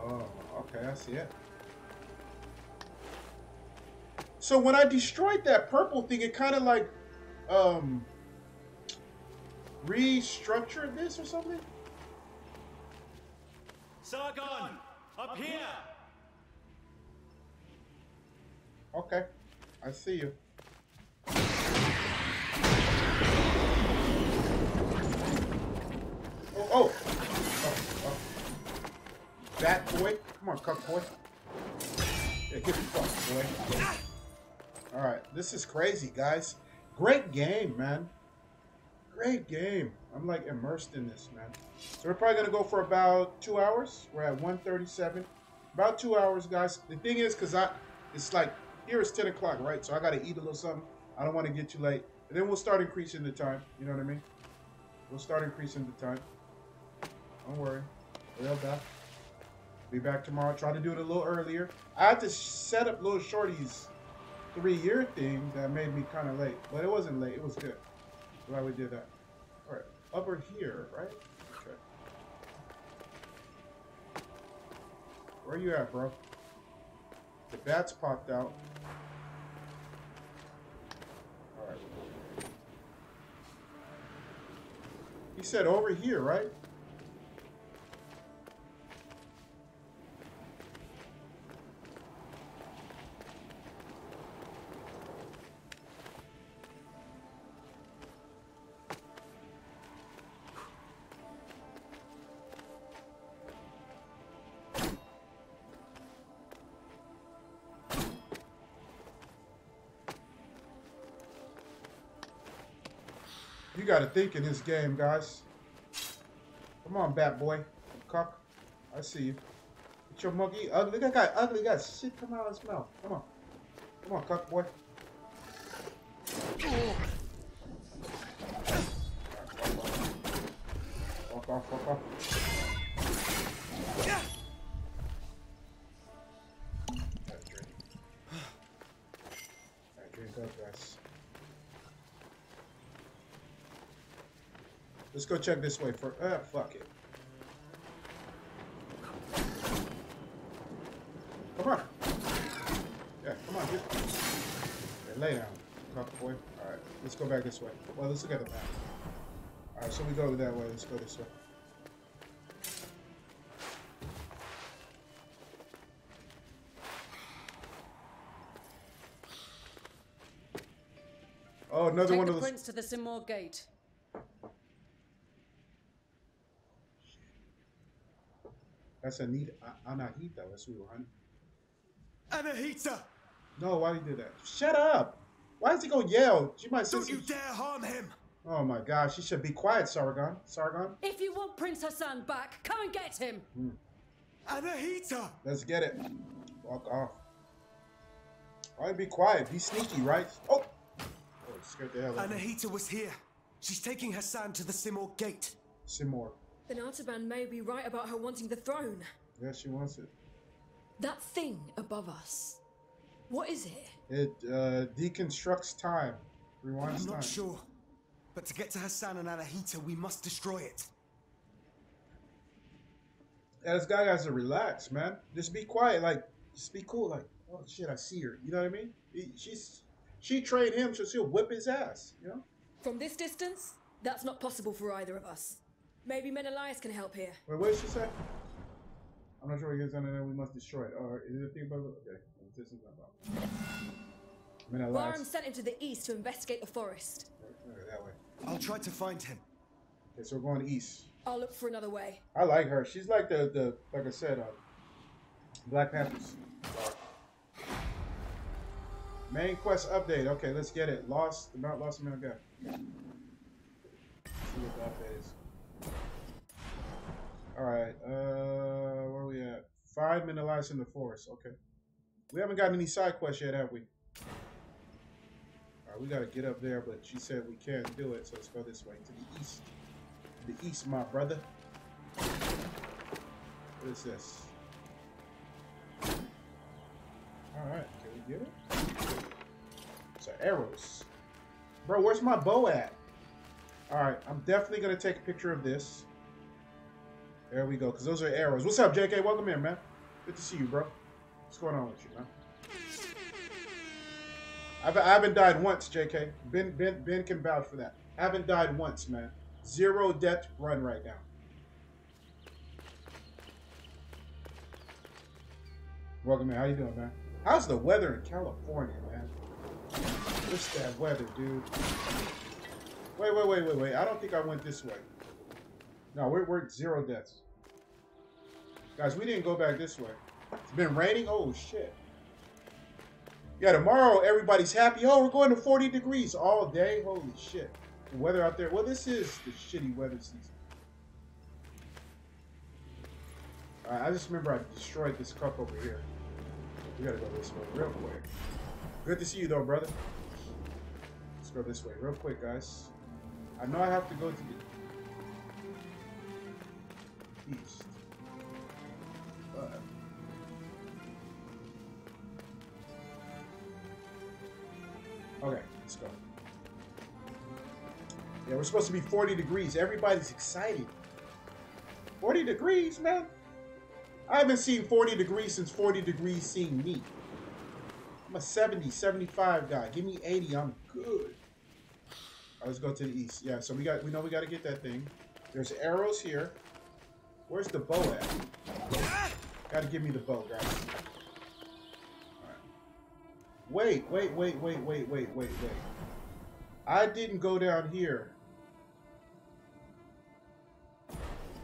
Oh, okay, I see it. So when I destroyed that purple thing, it kind of like, um, restructured this or something? Sargon, up here! Okay. I see you. Oh, oh. oh, oh. Bat boy. Come on, cuck boy. Yeah, get the fuck, boy. Alright, this is crazy, guys. Great game, man. Great game. I'm like immersed in this, man. So we're probably gonna go for about two hours. We're at 137. About two hours, guys. The thing is, cause I, it's like here it's 10 o'clock, right? So I gotta eat a little something. I don't want to get too late. And then we'll start increasing the time. You know what I mean? We'll start increasing the time. Don't worry. We'll back. Be back tomorrow. Try to do it a little earlier. I had to set up little shorties three year thing that made me kind of late, but it wasn't late. It was good. Glad we did that. All right, over here, right? Okay. Where you at, bro? The bats popped out. All right. He said over here, right? You got to think in this game, guys. Come on, bat boy. Cock. I see you. Get your monkey. Ugly. That guy ugly. Got shit come out of his mouth. Come on. Come on, cock boy. Fuck off, fuck off. Go check this way for. Uh, fuck it. Come on. Yeah, come on, get. Yeah, lay down, cock boy. All right, let's go back this way. Well, let's look at the map. All right, so we go that way. Let's go this way. Oh, another Take one the of those. prince to the Simurgh gate. That's Anita, Anahita. That's who, honey. Anahita! No, why did he do that? Shut up! Why is he gonna yell? She might say Don't you dare harm him! Oh my gosh, she should be quiet, Sargon. Sargon, If you want Prince Ghassan back, come and get him. Hmm. Anahita! let's get it. Walk off. Why be quiet? Be sneaky, right? Oh! Oh, scared the hell out of me. Anahita was here. She's taking Ghassan to the Simurgh gate. Simurgh. Then Artaban may be right about her wanting the throne. Yeah, she wants it. That thing above us. What is it? It uh, deconstructs time. Rewinds I'm time. not sure. But to get to Ghassan and Anahita, we must destroy it. Yeah, this guy has to relax, man. Just be quiet, like, just be cool, like, oh shit, I see her. You know what I mean? He, she's, she trained him, so she'll whip his ass. You know? From this distance, that's not possible for either of us. Maybe Menolias can help here. Wait, what did she say? I'm not sure what he gets on there. We must destroy it. Or is it a thing about okay? This is not about. I mean, I Vahram lied. sent him to the east to investigate the forest. Okay, that way. I'll try to find him. Okay, so we're going east. I'll look for another way. I like her. She's like the the like I said, uh, Black Panthers. Main quest update. Okay, let's get it. Lost, the Mount Lost Man Gap. See what that is. All right. Uh, where we at? Five Menolias in the forest. Okay. We haven't gotten any side quests yet, have we? All right, we gotta get up there, but she said we can't do it, so let's go this way to the east. The east, my brother. What is this? Alright, can we get it? So arrows. Bro, where's my bow at? Alright, I'm definitely gonna take a picture of this. There we go, because those are arrows. What's up, JK? Welcome in, man. Good to see you, bro. What's going on with you, man? I've, I haven't died once, JK. Ben, ben, ben can vouch for that. I haven't died once, man. Zero death run right now. Welcome in. How you doing, man? How's the weather in California, man? What's that weather, dude? Wait, wait, wait, wait, wait. I don't think I went this way. No, we're, we're zero deaths. Guys, we didn't go back this way. It's been raining? Oh, shit. Yeah, tomorrow everybody's happy. Oh, we're going to 40 degrees all day. Holy shit. The weather out there. Well, this is the shitty weather season. Alright, I just remember I destroyed this cup over here. We gotta go this way real quick. Good to see you though, brother. Let's go this way real quick, guys. I know I have to go to the east. Okay, let's go. Yeah, we're supposed to be 40 degrees. Everybody's excited. 40 degrees, man. I haven't seen 40 degrees since 40 degrees seeing me. I'm a 70, 75 guy. Give me 80, I'm good. Right, let's go to the east. Yeah, so we got we know we got to get that thing. There's arrows here. Where's the bow at? Got to give me the bow, guys. Wait, wait, wait, wait, wait, wait, wait, wait. I didn't go down here.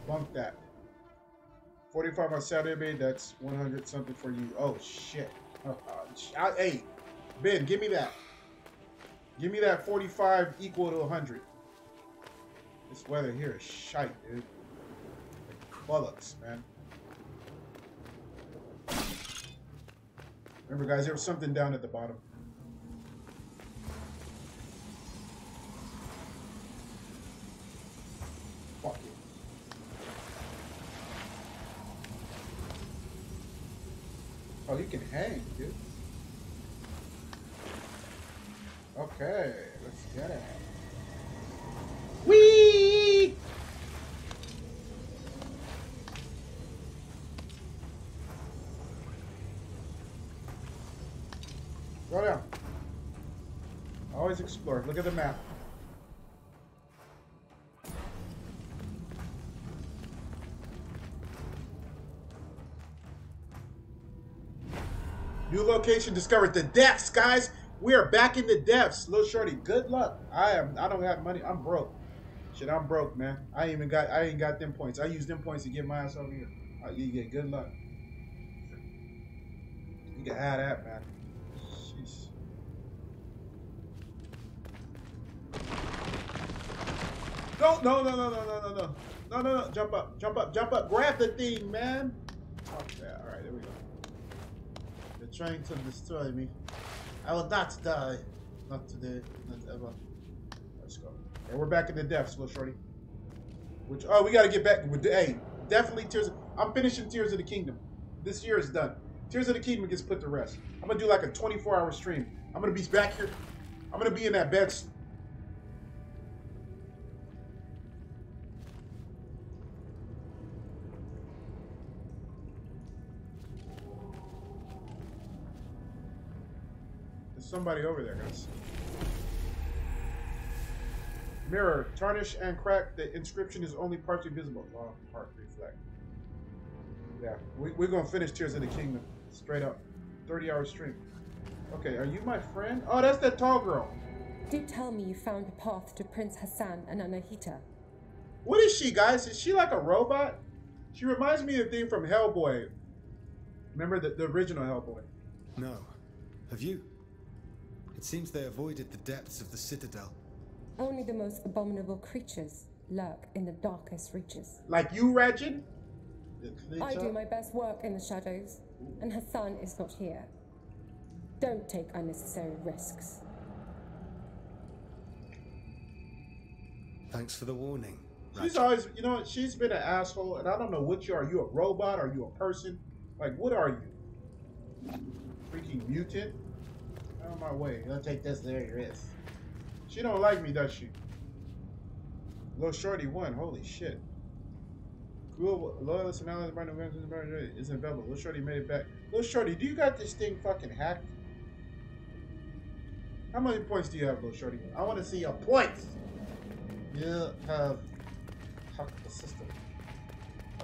Bunk that. 45 on Saturday, that's 100 something for you. Oh, shit. Uh, uh, hey, Ben, give me that. Give me that 45 equal to 100. This weather here is shite, dude. Bullocks, man. Remember, guys, there was something down at the bottom. Fuck it. Oh, you can hang, dude. Okay, let's get it. Whee! Go down. Always explore. Look at the map. New location discovered. The depths, guys. We are back in the depths. Little shorty, good luck. I am. I don't have money. I'm broke. Shit, I'm broke, man. I ain't even got. I ain't got them points. I use them points to get my ass over here. Uh, you get good luck. You can have that, man. Peace. Don't, no, no, no, no, no, no, no. No, no, no, jump up, jump up, jump up. Grab the thing, man. Fuck that. All right, there we go. They're trying to destroy me. I will not die. Not today, not ever. Let's go. And we're back in the depths, little shorty. Which, oh, we got to get back. Hey, definitely Tears. I'm finishing Tears of the Kingdom. This year is done. Tears of the Kingdom gets put to rest. I'm gonna do like a 24 hour stream. I'm gonna be back here. I'm gonna be in that bed. There's somebody over there, guys. Mirror, tarnish and crack. The inscription is only partially visible. Oh, part reflect. Yeah, we, we're gonna finish Tears of the Kingdom straight up. 30 hour stream. Okay, are you my friend? Oh, that's that tall girl. Do tell me you found a path to Prince Ghassan and Anahita. What is she, guys? Is she like a robot? She reminds me of the thing from Hellboy. Remember the, the original Hellboy? No. Have you? It seems they avoided the depths of the citadel. Only the most abominable creatures lurk in the darkest reaches. Like you, Regin? I do my best work in the shadows, and Ghassan is not here. Don't take unnecessary risks. Thanks for the warning. She's always, you know, she's been an asshole, and I don't know what you are. Are you a robot? Are you a person? Like, what are you? Freaking mutant? Out of my way. You'll take this there, your wrist. She don't like me, does she? Little Shorty one. Holy shit. Cool. Loyalist and allies by November is available. Little Shorty made it back. Little Shorty, do you got this thing fucking hacked? How many points do you have, Little Shorty? I want to see your points. You have hacked the system.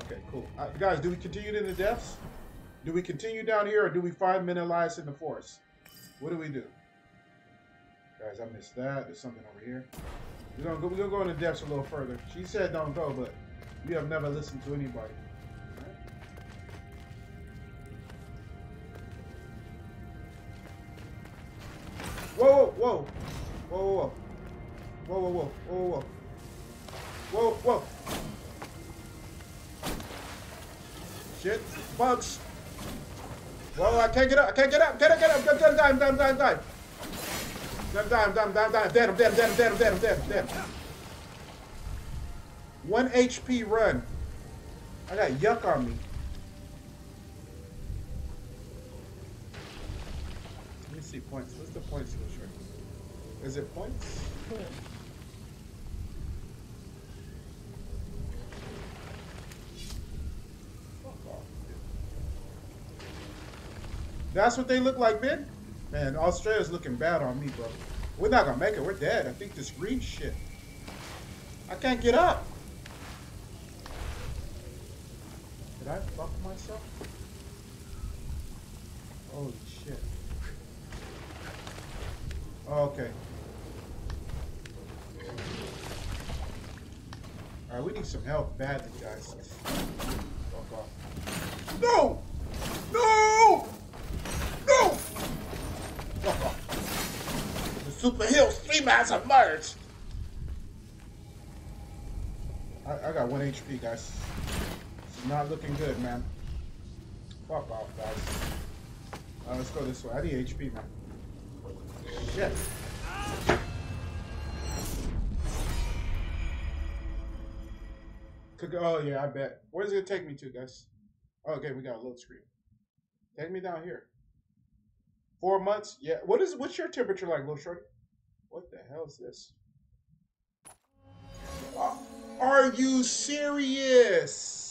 Okay, cool. Uh, guys, do we continue in the depths? Do we continue down here or do we find Menolias in the forest? What do we do? Guys, I missed that. There's something over here. We're gonna go, we're gonna go into depths a little further. She said don't go, but you have never listened to anybody. Whoa, whoa, whoa, whoa, whoa, whoa, whoa, whoa, whoa, whoa, whoa. Shit, bugs. Whoa, I can't get up, I can't get up, get up, get up, get up, get up, die, die, die, die. Die, die, die, die, die, dead, I'm dead, I'm dead, I'm dead, I'm dead, I'm dead, I'm dead. One HP run. I got yuck on me. Let me see points. What's the points the shirt? Is it points? That's what they look like, Ben? Man, Australia's looking bad on me, bro. We're not gonna make it. We're dead. I think this green shit. I can't get up. Did I fuck myself? Holy shit. Oh, okay. Alright, we need some help badly, guys. Fuck off. No! No! No! Fuck off. The Super Hill Stream has emerged! I, I got one HP, guys. Not looking good, man. Fuck off, guys. Uh, let's go this way. I need HP, man. Shit. Could go, oh yeah, I bet. Where's it take me to, guys? Oh, okay, we got a load screen. Take me down here. Four months? Yeah. What is what's your temperature like, little shorty? What the hell is this? Uh, are you serious?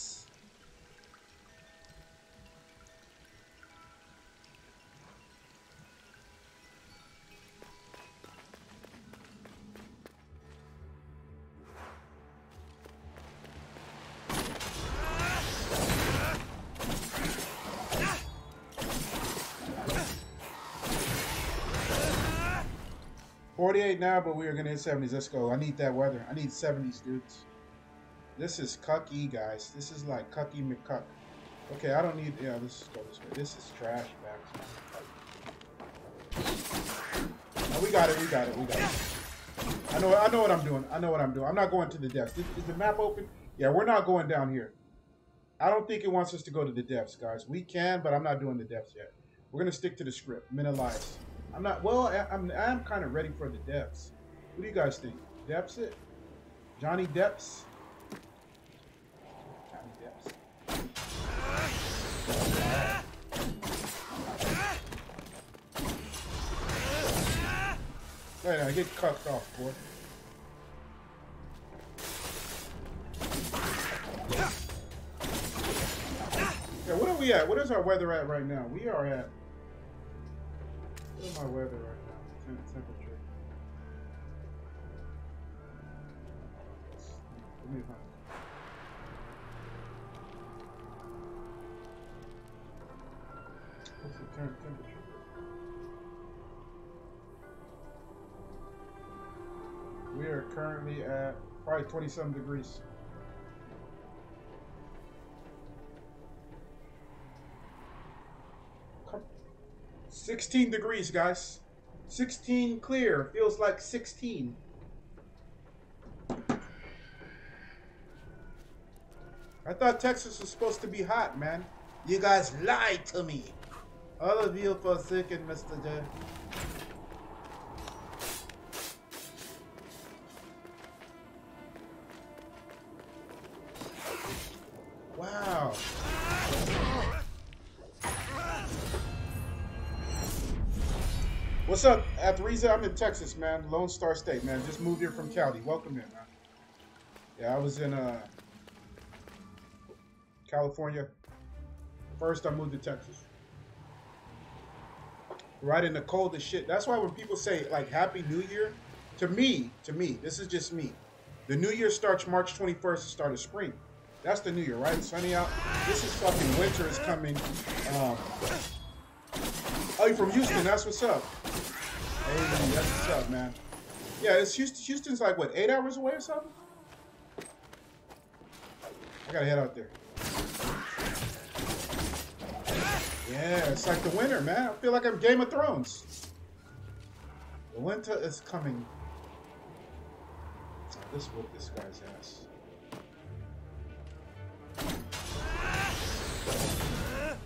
Now, but we are gonna hit seventies. Let's go. I need that weather. I need seventies, dudes. This is cucky, guys. This is like cucky McCuck. Okay, I don't need. Yeah, let's go this way. This is trash bags. Oh, we got it. We got it. We got it. I know. I know what I'm doing. I know what I'm doing. I'm not going to the depths. Is, is the map open? Yeah, we're not going down here. I don't think it wants us to go to the depths, guys. We can, but I'm not doing the depths yet. We're gonna stick to the script. Menolias. I'm not. Well, I, I'm. I'm kind of ready for the depths. What do you guys think? Depths it? Johnny Depps? Johnny Depps. Right now, get cucked off, boy. Yeah, what are we at? What is our weather at right now? We are at. What is my weather right now? Tem- temperature. Let me find. What's the current temperature? We are currently at probably 27 degrees. 16 degrees, guys. 16 clear. Feels like 16. I thought Texas was supposed to be hot, man. You guys lied to me. All of you forsaken, Mr. J. What's up, Athresia? I'm in Texas, man. Lone Star State, man. Just moved here from Cali. Welcome in, man. Yeah, I was in uh, California. First, I moved to Texas. Right in the coldest shit. That's why when people say like Happy New Year, to me, to me, this is just me. The New Year starts March 21st, the start of spring. That's the new year, right? Sunny out. This is fucking winter is coming. Um, oh, you from Houston? That's what's up. That's what's up, man. Yeah, it's Houston. Houston's like what, eight hours away or something? I gotta head out there. Yeah, it's like the winter, man. I feel like I'm Game of Thrones. The winter is coming. Let's whoop this guy's ass.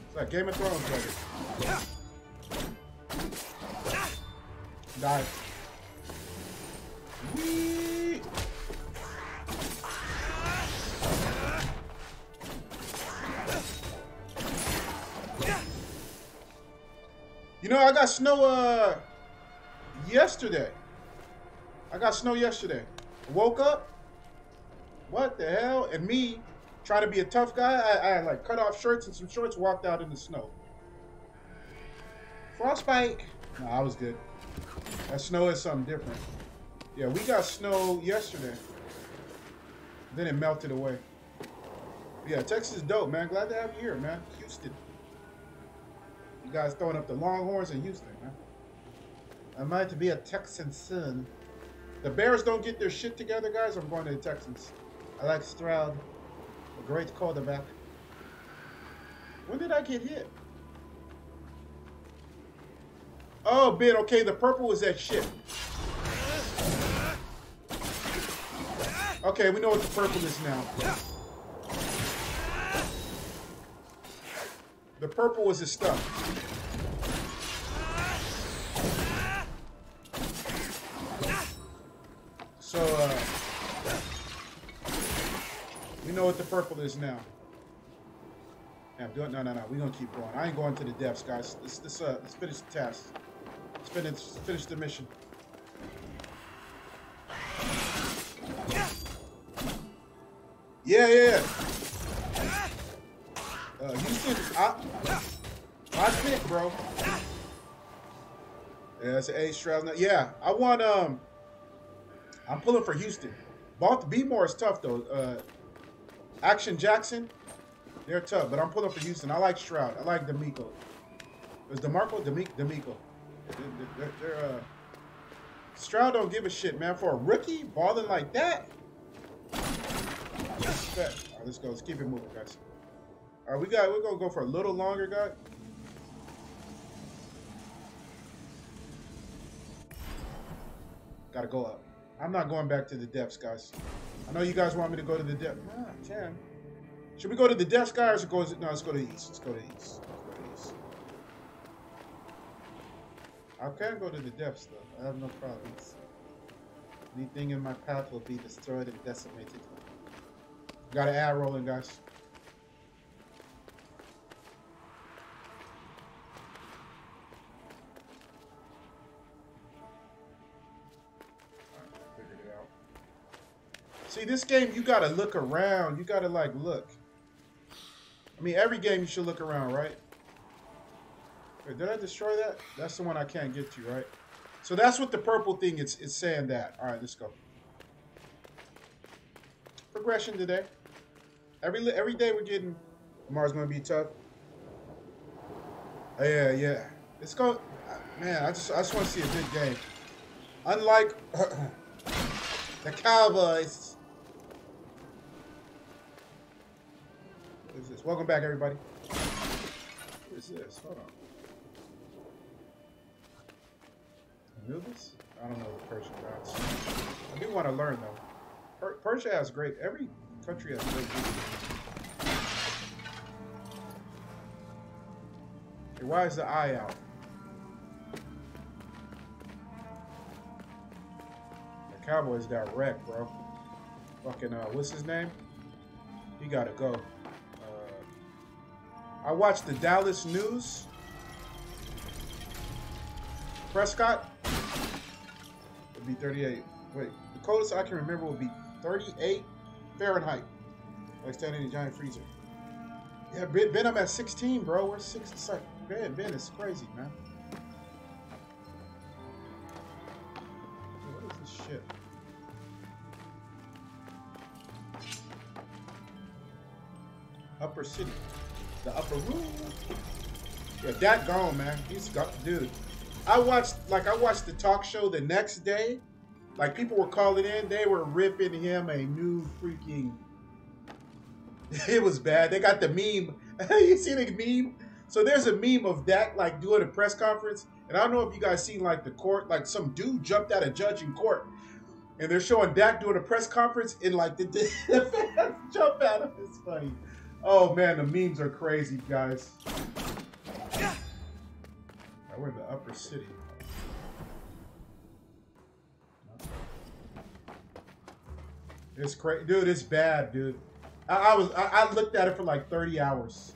It's like Game of Thrones, brother. Die. You know, I got snow uh yesterday. I got snow yesterday. Woke up. What the hell? And me trying to be a tough guy, I, I like cut off shirts and some shorts, walked out in the snow. Frostbite. No, I was good. That snow is something different. Yeah, we got snow yesterday. Then it melted away. Yeah, Texas is dope, man. Glad to have you here, man. Houston. You guys throwing up the Longhorns in Houston, man. I might to be a Texan soon. The Bears don't get their shit together, guys. I'm going to the Texans. I like Stroud, a great quarterback. When did I get hit? Oh, Ben, okay, the purple was that shit. Okay, we know what the purple is now. The purple was his stuff. So, uh, we know what the purple is now. Yeah. No, no, no. We're gonna keep going. I ain't going to the depths, guys. Let's let's uh let's finish the task. Let's finish finish the mission. Yeah, yeah. Uh, Houston, I, my pick, bro. Yeah, it's an A Stroud. Yeah, I want um. I'm pulling for Houston. Both B more is tough though. Uh, Action Jackson, they're tough, but I'm pulling for Houston. I like Stroud. I like D'Amico. Is DeMarco D'Amico? D'Amico. They're, they're, uh, Stroud don't give a shit, man. For a rookie balling like that. Respect. All right, let's go. Let's keep it moving, guys. All right, we got. We're gonna go for a little longer, guys. Gotta go up. I'm not going back to the depths, guys. I know you guys want me to go to the depths. Ah, can. Should we go to the depths, guys, or go? No, let's go to the east. Let's go to the east. Let's go to the east. I can go to the depths, though. I have no problems. Anything in my path will be destroyed and decimated. Got an ad rolling, guys. Figured it out. See, this game, you gotta look around. You gotta, like, look. I mean, every game you should look around, right? Wait, did I destroy that? That's the one I can't get to, right? So that's what the purple thing is, is saying that. All right, let's go. Progression today. Every every day we're getting. Tomorrow's gonna be tough. Oh, yeah, yeah. Let's go. Man, I just I just want to see a good game. Unlike (clears throat) the Cowboys. What is this? Welcome back, everybody. What is this? Hold on. Anubis? I don't know Persian. I do want to learn though. Per Persia has great. Every country has great. Music. Hey, why is the eye out? The Cowboys got wrecked, bro. Fucking uh, what's his name? He gotta go. Uh, I watched the Dallas News. Prescott be 38. Wait, the coldest I can remember would be 38 Fahrenheit. Like standing in a giant freezer. Yeah, Ben, ben I'm at 16, bro. We're six. It's like, Ben, Ben, it's crazy, man. What is this shit? Upper City. The upper room. Yeah, that gone, man. He's got dude. I watched like I watched the talk show the next day. Like people were calling in, they were ripping him a new freaking. (laughs) It was bad. They got the meme. (laughs) you see the meme? So there's a meme of Dak like doing a press conference, and I don't know if you guys seen like the court, like some dude jumped out a judge in court, and they're showing Dak doing a press conference, and like the, (laughs) the fans jump out of. It's funny. Oh man, the memes are crazy, guys. Right, we're in the upper city. It's crazy, dude. It's bad, dude. I, I was I, I, looked at it for like 30 hours.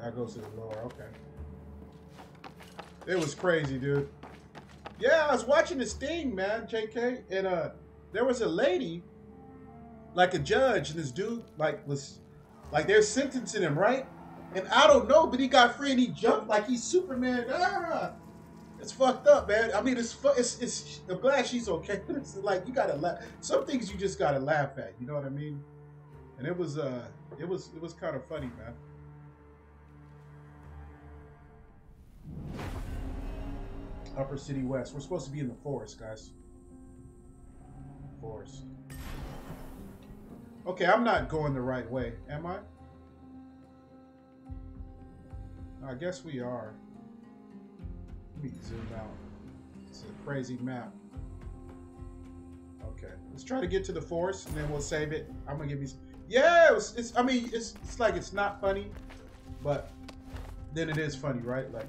That goes to the lower. Okay. It was crazy, dude. Yeah, I was watching this thing, man, JK, and uh, there was a lady, like a judge, and this dude like was, like they're sentencing him, right? And I don't know, but he got free and he jumped like he's Superman. Ah, it's fucked up, man. I mean, it's it's it's. I'm glad she's okay. (laughs) It's like you gotta laugh. Some things you just gotta laugh at. You know what I mean? And it was uh, it was it was kind of funny, man. Upper City West. We're supposed to be in the forest, guys. Forest. Okay, I'm not going the right way, am I? I guess we are. Let me zoom out. It's a crazy map. Okay, let's try to get to the forest and then we'll save it. I'm gonna give you. Yeah, it's, it's. I mean, it's. It's like it's not funny, but then it is funny, right? Like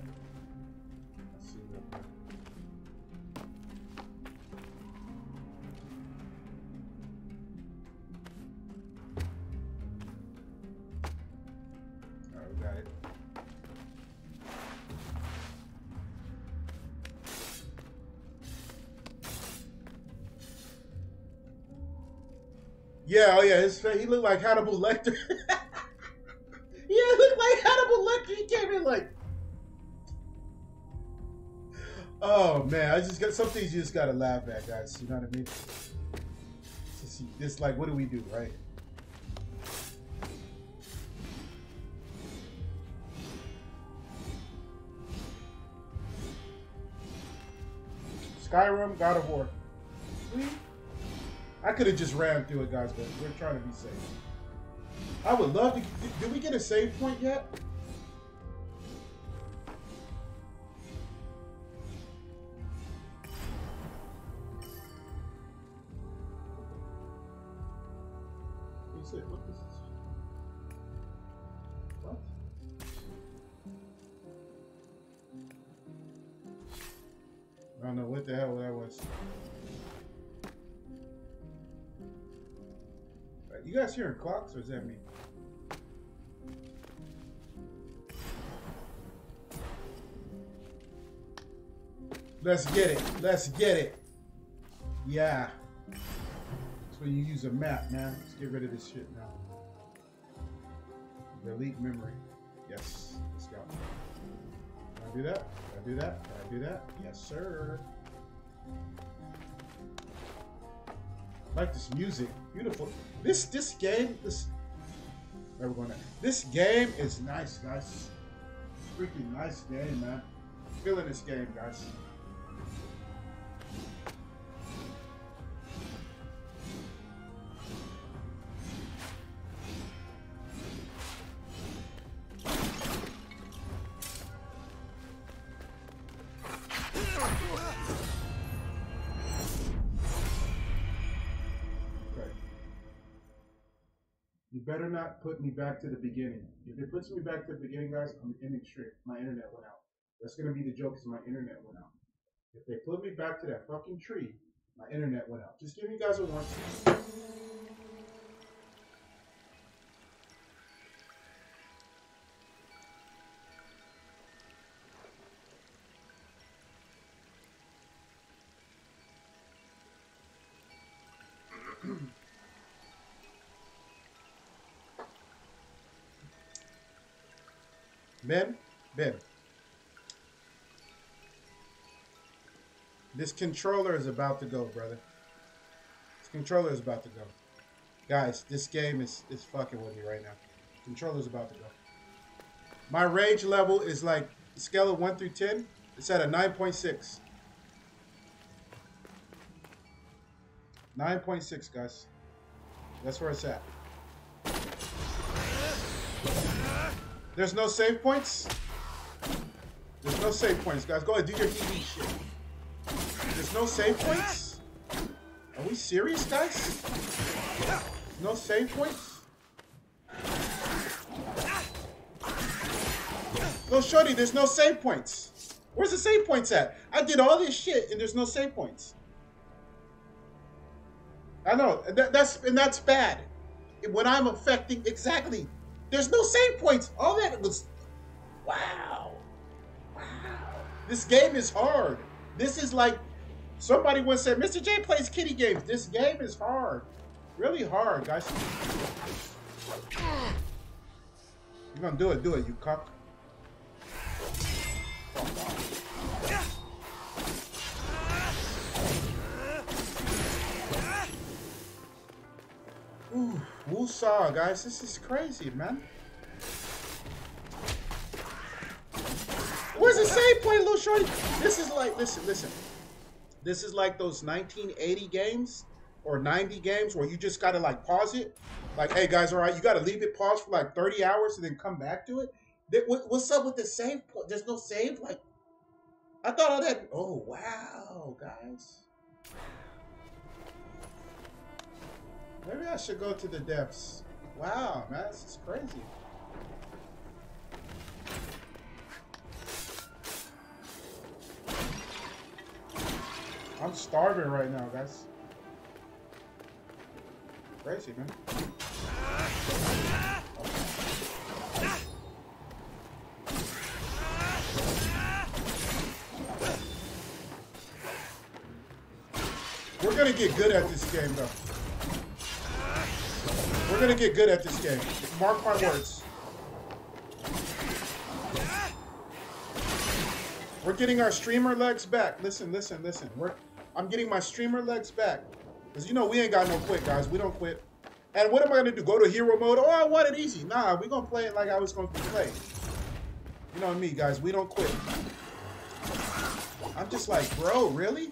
Yeah, oh yeah, his face, he looked like Hannibal Lecter. (laughs) yeah, he looked like Hannibal Lecter. He came in like, oh man, I just got some things you just gotta laugh at, guys. You know what I mean? It's, it's like, what do we do, right? Skyrim, God of War. Hmm? I could have just ran through it, guys, but we're trying to be safe. I would love to. Did we get a save point yet? I don't know what the hell that was. Hearing clocks or is that me? Let's get it. Let's get it. Yeah. That's when you use a map, man. Let's get rid of this shit now. Delete memory. Yes. Let's go. Can I do that? Can I do that? Can I do that? Yes, sir. Like this music. Beautiful. This this game, this where we're going This game is nice, guys. Freaking nice game, man. Feeling this game, guys. Put me back to the beginning. If it puts me back to the beginning, guys, I'm ending straight. My internet went out. That's gonna be the joke because my internet went out. If they put me back to that fucking tree, my internet went out. Just give me guys a one. Ben, Ben. This controller is about to go, brother. This controller is about to go. Guys, this game is, is fucking with me right now. Controller's about to go. My rage level is like scale of 1 through 10. It's at a 9.6. 9.6, guys. That's where it's at. There's no save points? There's no save points, guys. Go ahead, do your TV shit. There's no save points? Are we serious, guys? No save points? No, Shorty, there's no save points. Where's the save points at? I did all this shit and there's no save points. I know that, that's and that's bad. When I'm affecting exactly, there's no save points. All that was, wow, wow. This game is hard. This is like somebody once said, Mr. J plays kitty games. This game is hard, really hard, guys. You're gonna do it, do it, you cuck. Ooh, Woosah, guys, this is crazy, man. Where's the save point, little shorty? This is like, listen, listen. This is like those 1980 games or 90 games where you just gotta like pause it. Like, hey guys, all right, you gotta leave it paused for like 30 hours and then come back to it. What's up with the save point? There's no save? Like, I thought all that. Oh, wow, guys. Maybe I should go to the depths. Wow, man, this is crazy. I'm starving right now, guys. Crazy, man. We're gonna get good at this game, though. Gonna get good at this game. Mark my words. We're getting our streamer legs back. Listen, listen, listen. We're I'm getting my streamer legs back. Because you know we ain't got no quit, guys. We don't quit. And what am I gonna do? Go to hero mode? Oh, I want it easy. Nah, we gonna play it like I was gonna play. You know me, guys. We don't quit. I'm just like, bro, really?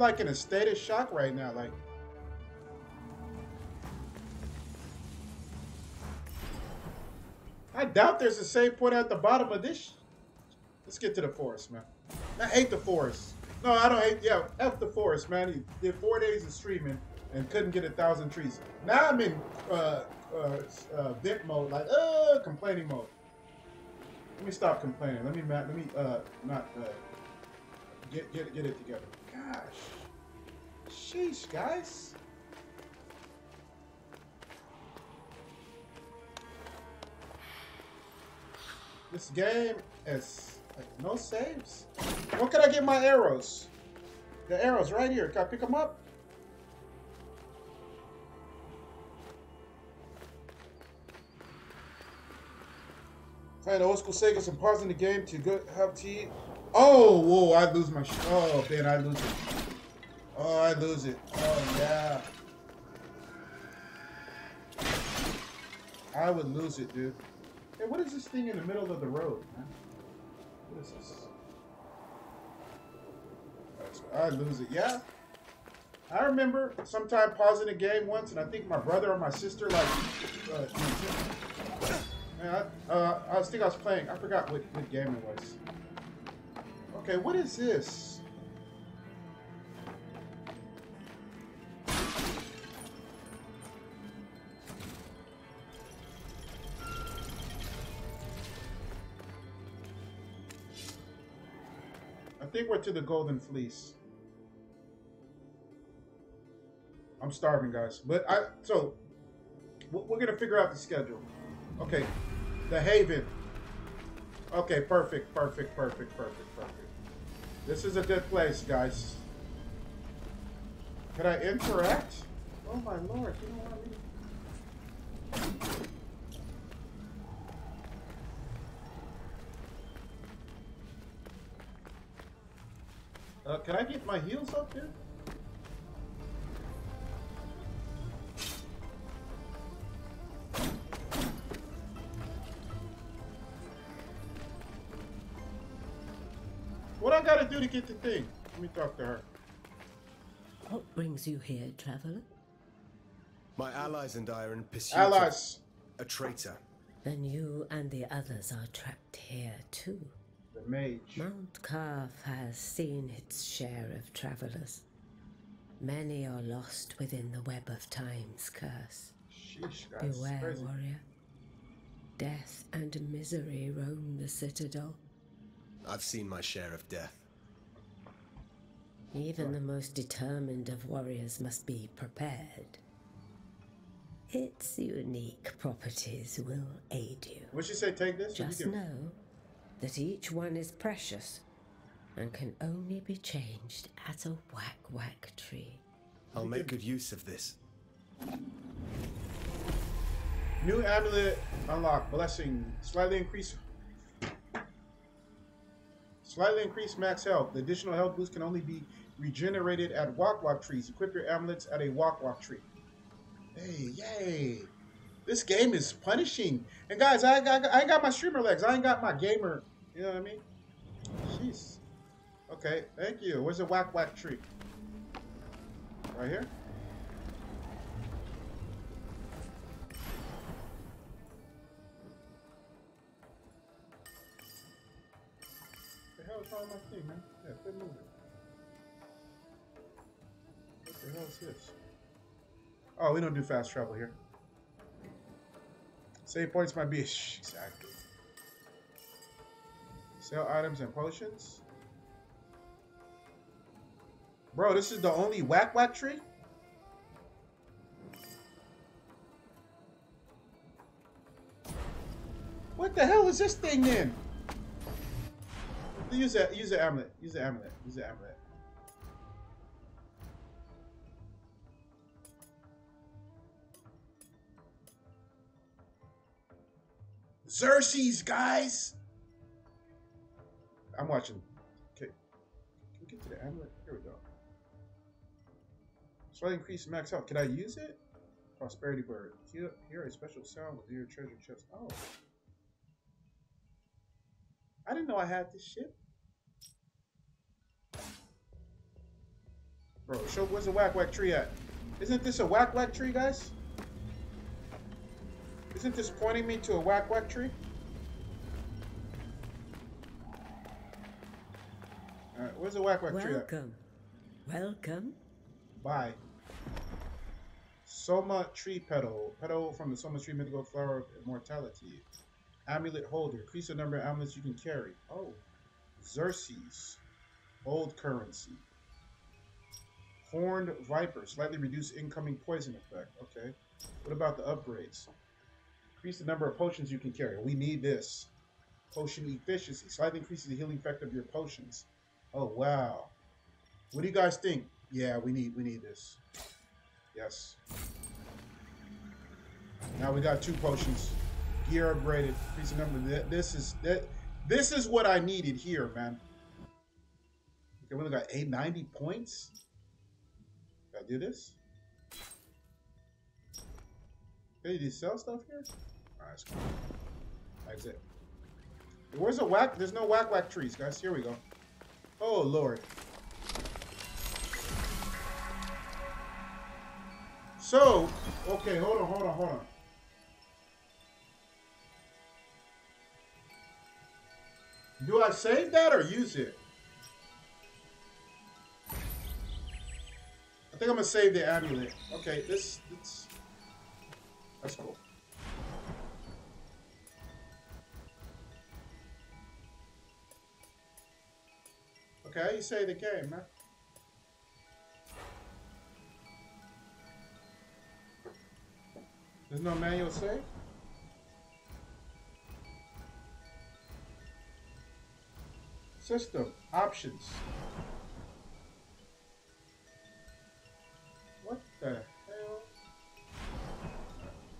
Like in a state of shock right now. Like, I doubt there's a save point at the bottom of this. Let's get to the forest, man. I hate the forest. No, I don't hate. Yeah, F the forest, man. He did four days of streaming and couldn't get a thousand trees. Now I'm in uh, uh, uh, vent mode, like uh, complaining mode. Let me stop complaining. Let me let me uh not uh get get get it together. Gosh, sheesh, guys. This game is like no saves. Where can I get my arrows? The arrows right here. Can I pick them up? Find old school Sega and pausing the game to go have tea. Oh, whoa, I lose my. oh, man, I lose it. Oh, I lose it. Oh, yeah. I would lose it, dude. Hey, what is this thing in the middle of the road, man? What is this? I lose it. Yeah. I remember sometime pausing a game once, and I think my brother or my sister, like, uh, Man, I, uh, I think I was playing. I forgot what, what game it was. Okay, what is this? I think we're to the Golden Fleece. I'm starving, guys. But I so we're gonna figure out the schedule. Okay, the Haven. Okay, perfect, perfect, perfect, perfect, perfect. This is a good place, guys. Can I interact? Oh my lord, you what I mean? Uh, can I get my heels up here? Gotta get the thing? Let me talk to her. What brings you here, traveler? My allies and I are in pursuit Allies. of a traitor. Then you and the others are trapped here too. The mage. Mount Qaf has seen its share of travelers. Many are lost within the web of time's curse. Sheesh, guys. Beware, crazy. warrior. Death and misery roam the citadel. I've seen my share of death. Even the most determined of warriors must be prepared. Its unique properties will aid you. What she say? Take this. Just know that each one is precious and can only be changed at a whack whack tree. I'll make good use of this. New amulet unlock. Blessing. Slightly increase. Slightly increased max health. The additional health boost can only be regenerated at Wak-Wak trees. Equip your amulets at a Wak-Wak tree. Hey, yay! This game is punishing. And guys, I got I ain't got my streamer legs. I ain't got my gamer. You know what I mean? Jeez. Okay, thank you. Where's the Wak-Wak tree? Right here. Man? Yeah, moving. What the hell is this? Oh, we don't do fast travel here. Save points might be (laughs) exactly. Sell items and potions. Bro, this is the only Wak-Wak tree? What the hell is this thing then? Use that. Use the amulet. Use the amulet. Use the amulet. Xerxes, guys. I'm watching. Okay. Can we get to the amulet? Here we go. Slightly increase max health. Can I use it? Prosperity bird. Hear, hear a special sound with your treasure chest. Oh. I didn't know I had this shit. Bro, show where's the Wak-Wak tree at? Isn't this a Wak-Wak tree, guys? Isn't this pointing me to a Wak-Wak tree? Alright, where's the Wak-Wak tree at? Welcome. Welcome. Bye. Soma tree petal. Petal from the Soma tree mythical flower of immortality. Amulet holder. Increase the number of amulets you can carry. Oh. Xerxes. Old currency. Horned Viper. Slightly reduce incoming poison effect. Okay. What about the upgrades? Increase the number of potions you can carry. We need this. Potion efficiency. Slightly increases the healing effect of your potions. Oh wow. What do you guys think? Yeah, we need we need this. Yes. Now we got two potions. Gear upgraded. Piece of number. This is that. This is what I needed here, man. Okay, we only got 890 points. Gotta do this. Do you sell stuff here? Alright, let's go. Exit. Where's the whack? There's no Wak-Wak trees, guys. Here we go. Oh lord. So, okay, hold on, hold on, hold on. Do I save that or use it? I think I'm gonna save the amulet. Okay, this, this that's cool. Okay, you save the game, man. There's no manual save? System, options. What the hell?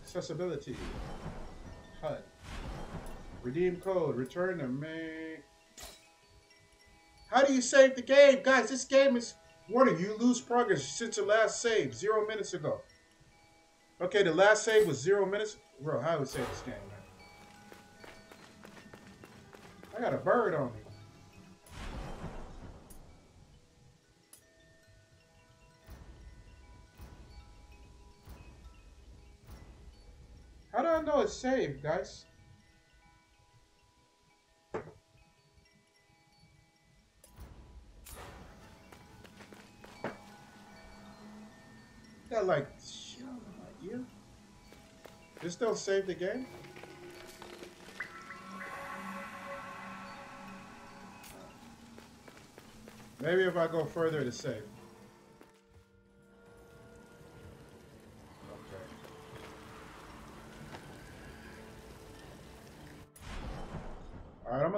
Accessibility. HUD. Redeem code, return to me. How do you save the game? Guys, this game is... Warning, you lose progress since the last save, zero minutes ago. Okay, the last save was zero minutes. Bro, how would save this game, man? I got a bird on me. How do I know it's saved, guys? That like shit on my ear. This don't save the game? Maybe if I go further to save.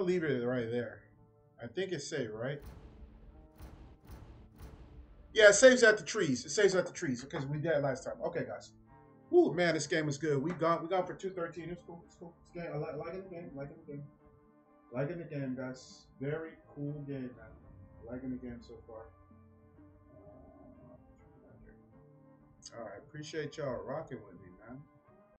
Gonna leave it right there. I think it's saved, right? Yeah, it saves at the trees. It saves at the trees because we did last time. Okay, guys. Ooh, man, this game is good. We gone. We gone for two thirteen. It's cool. It's cool. It's game. I like liking the game. Liking the game. Liking the game, guys. Very cool game, man. Liking the game so far. Uh, All right, appreciate y'all rocking with me.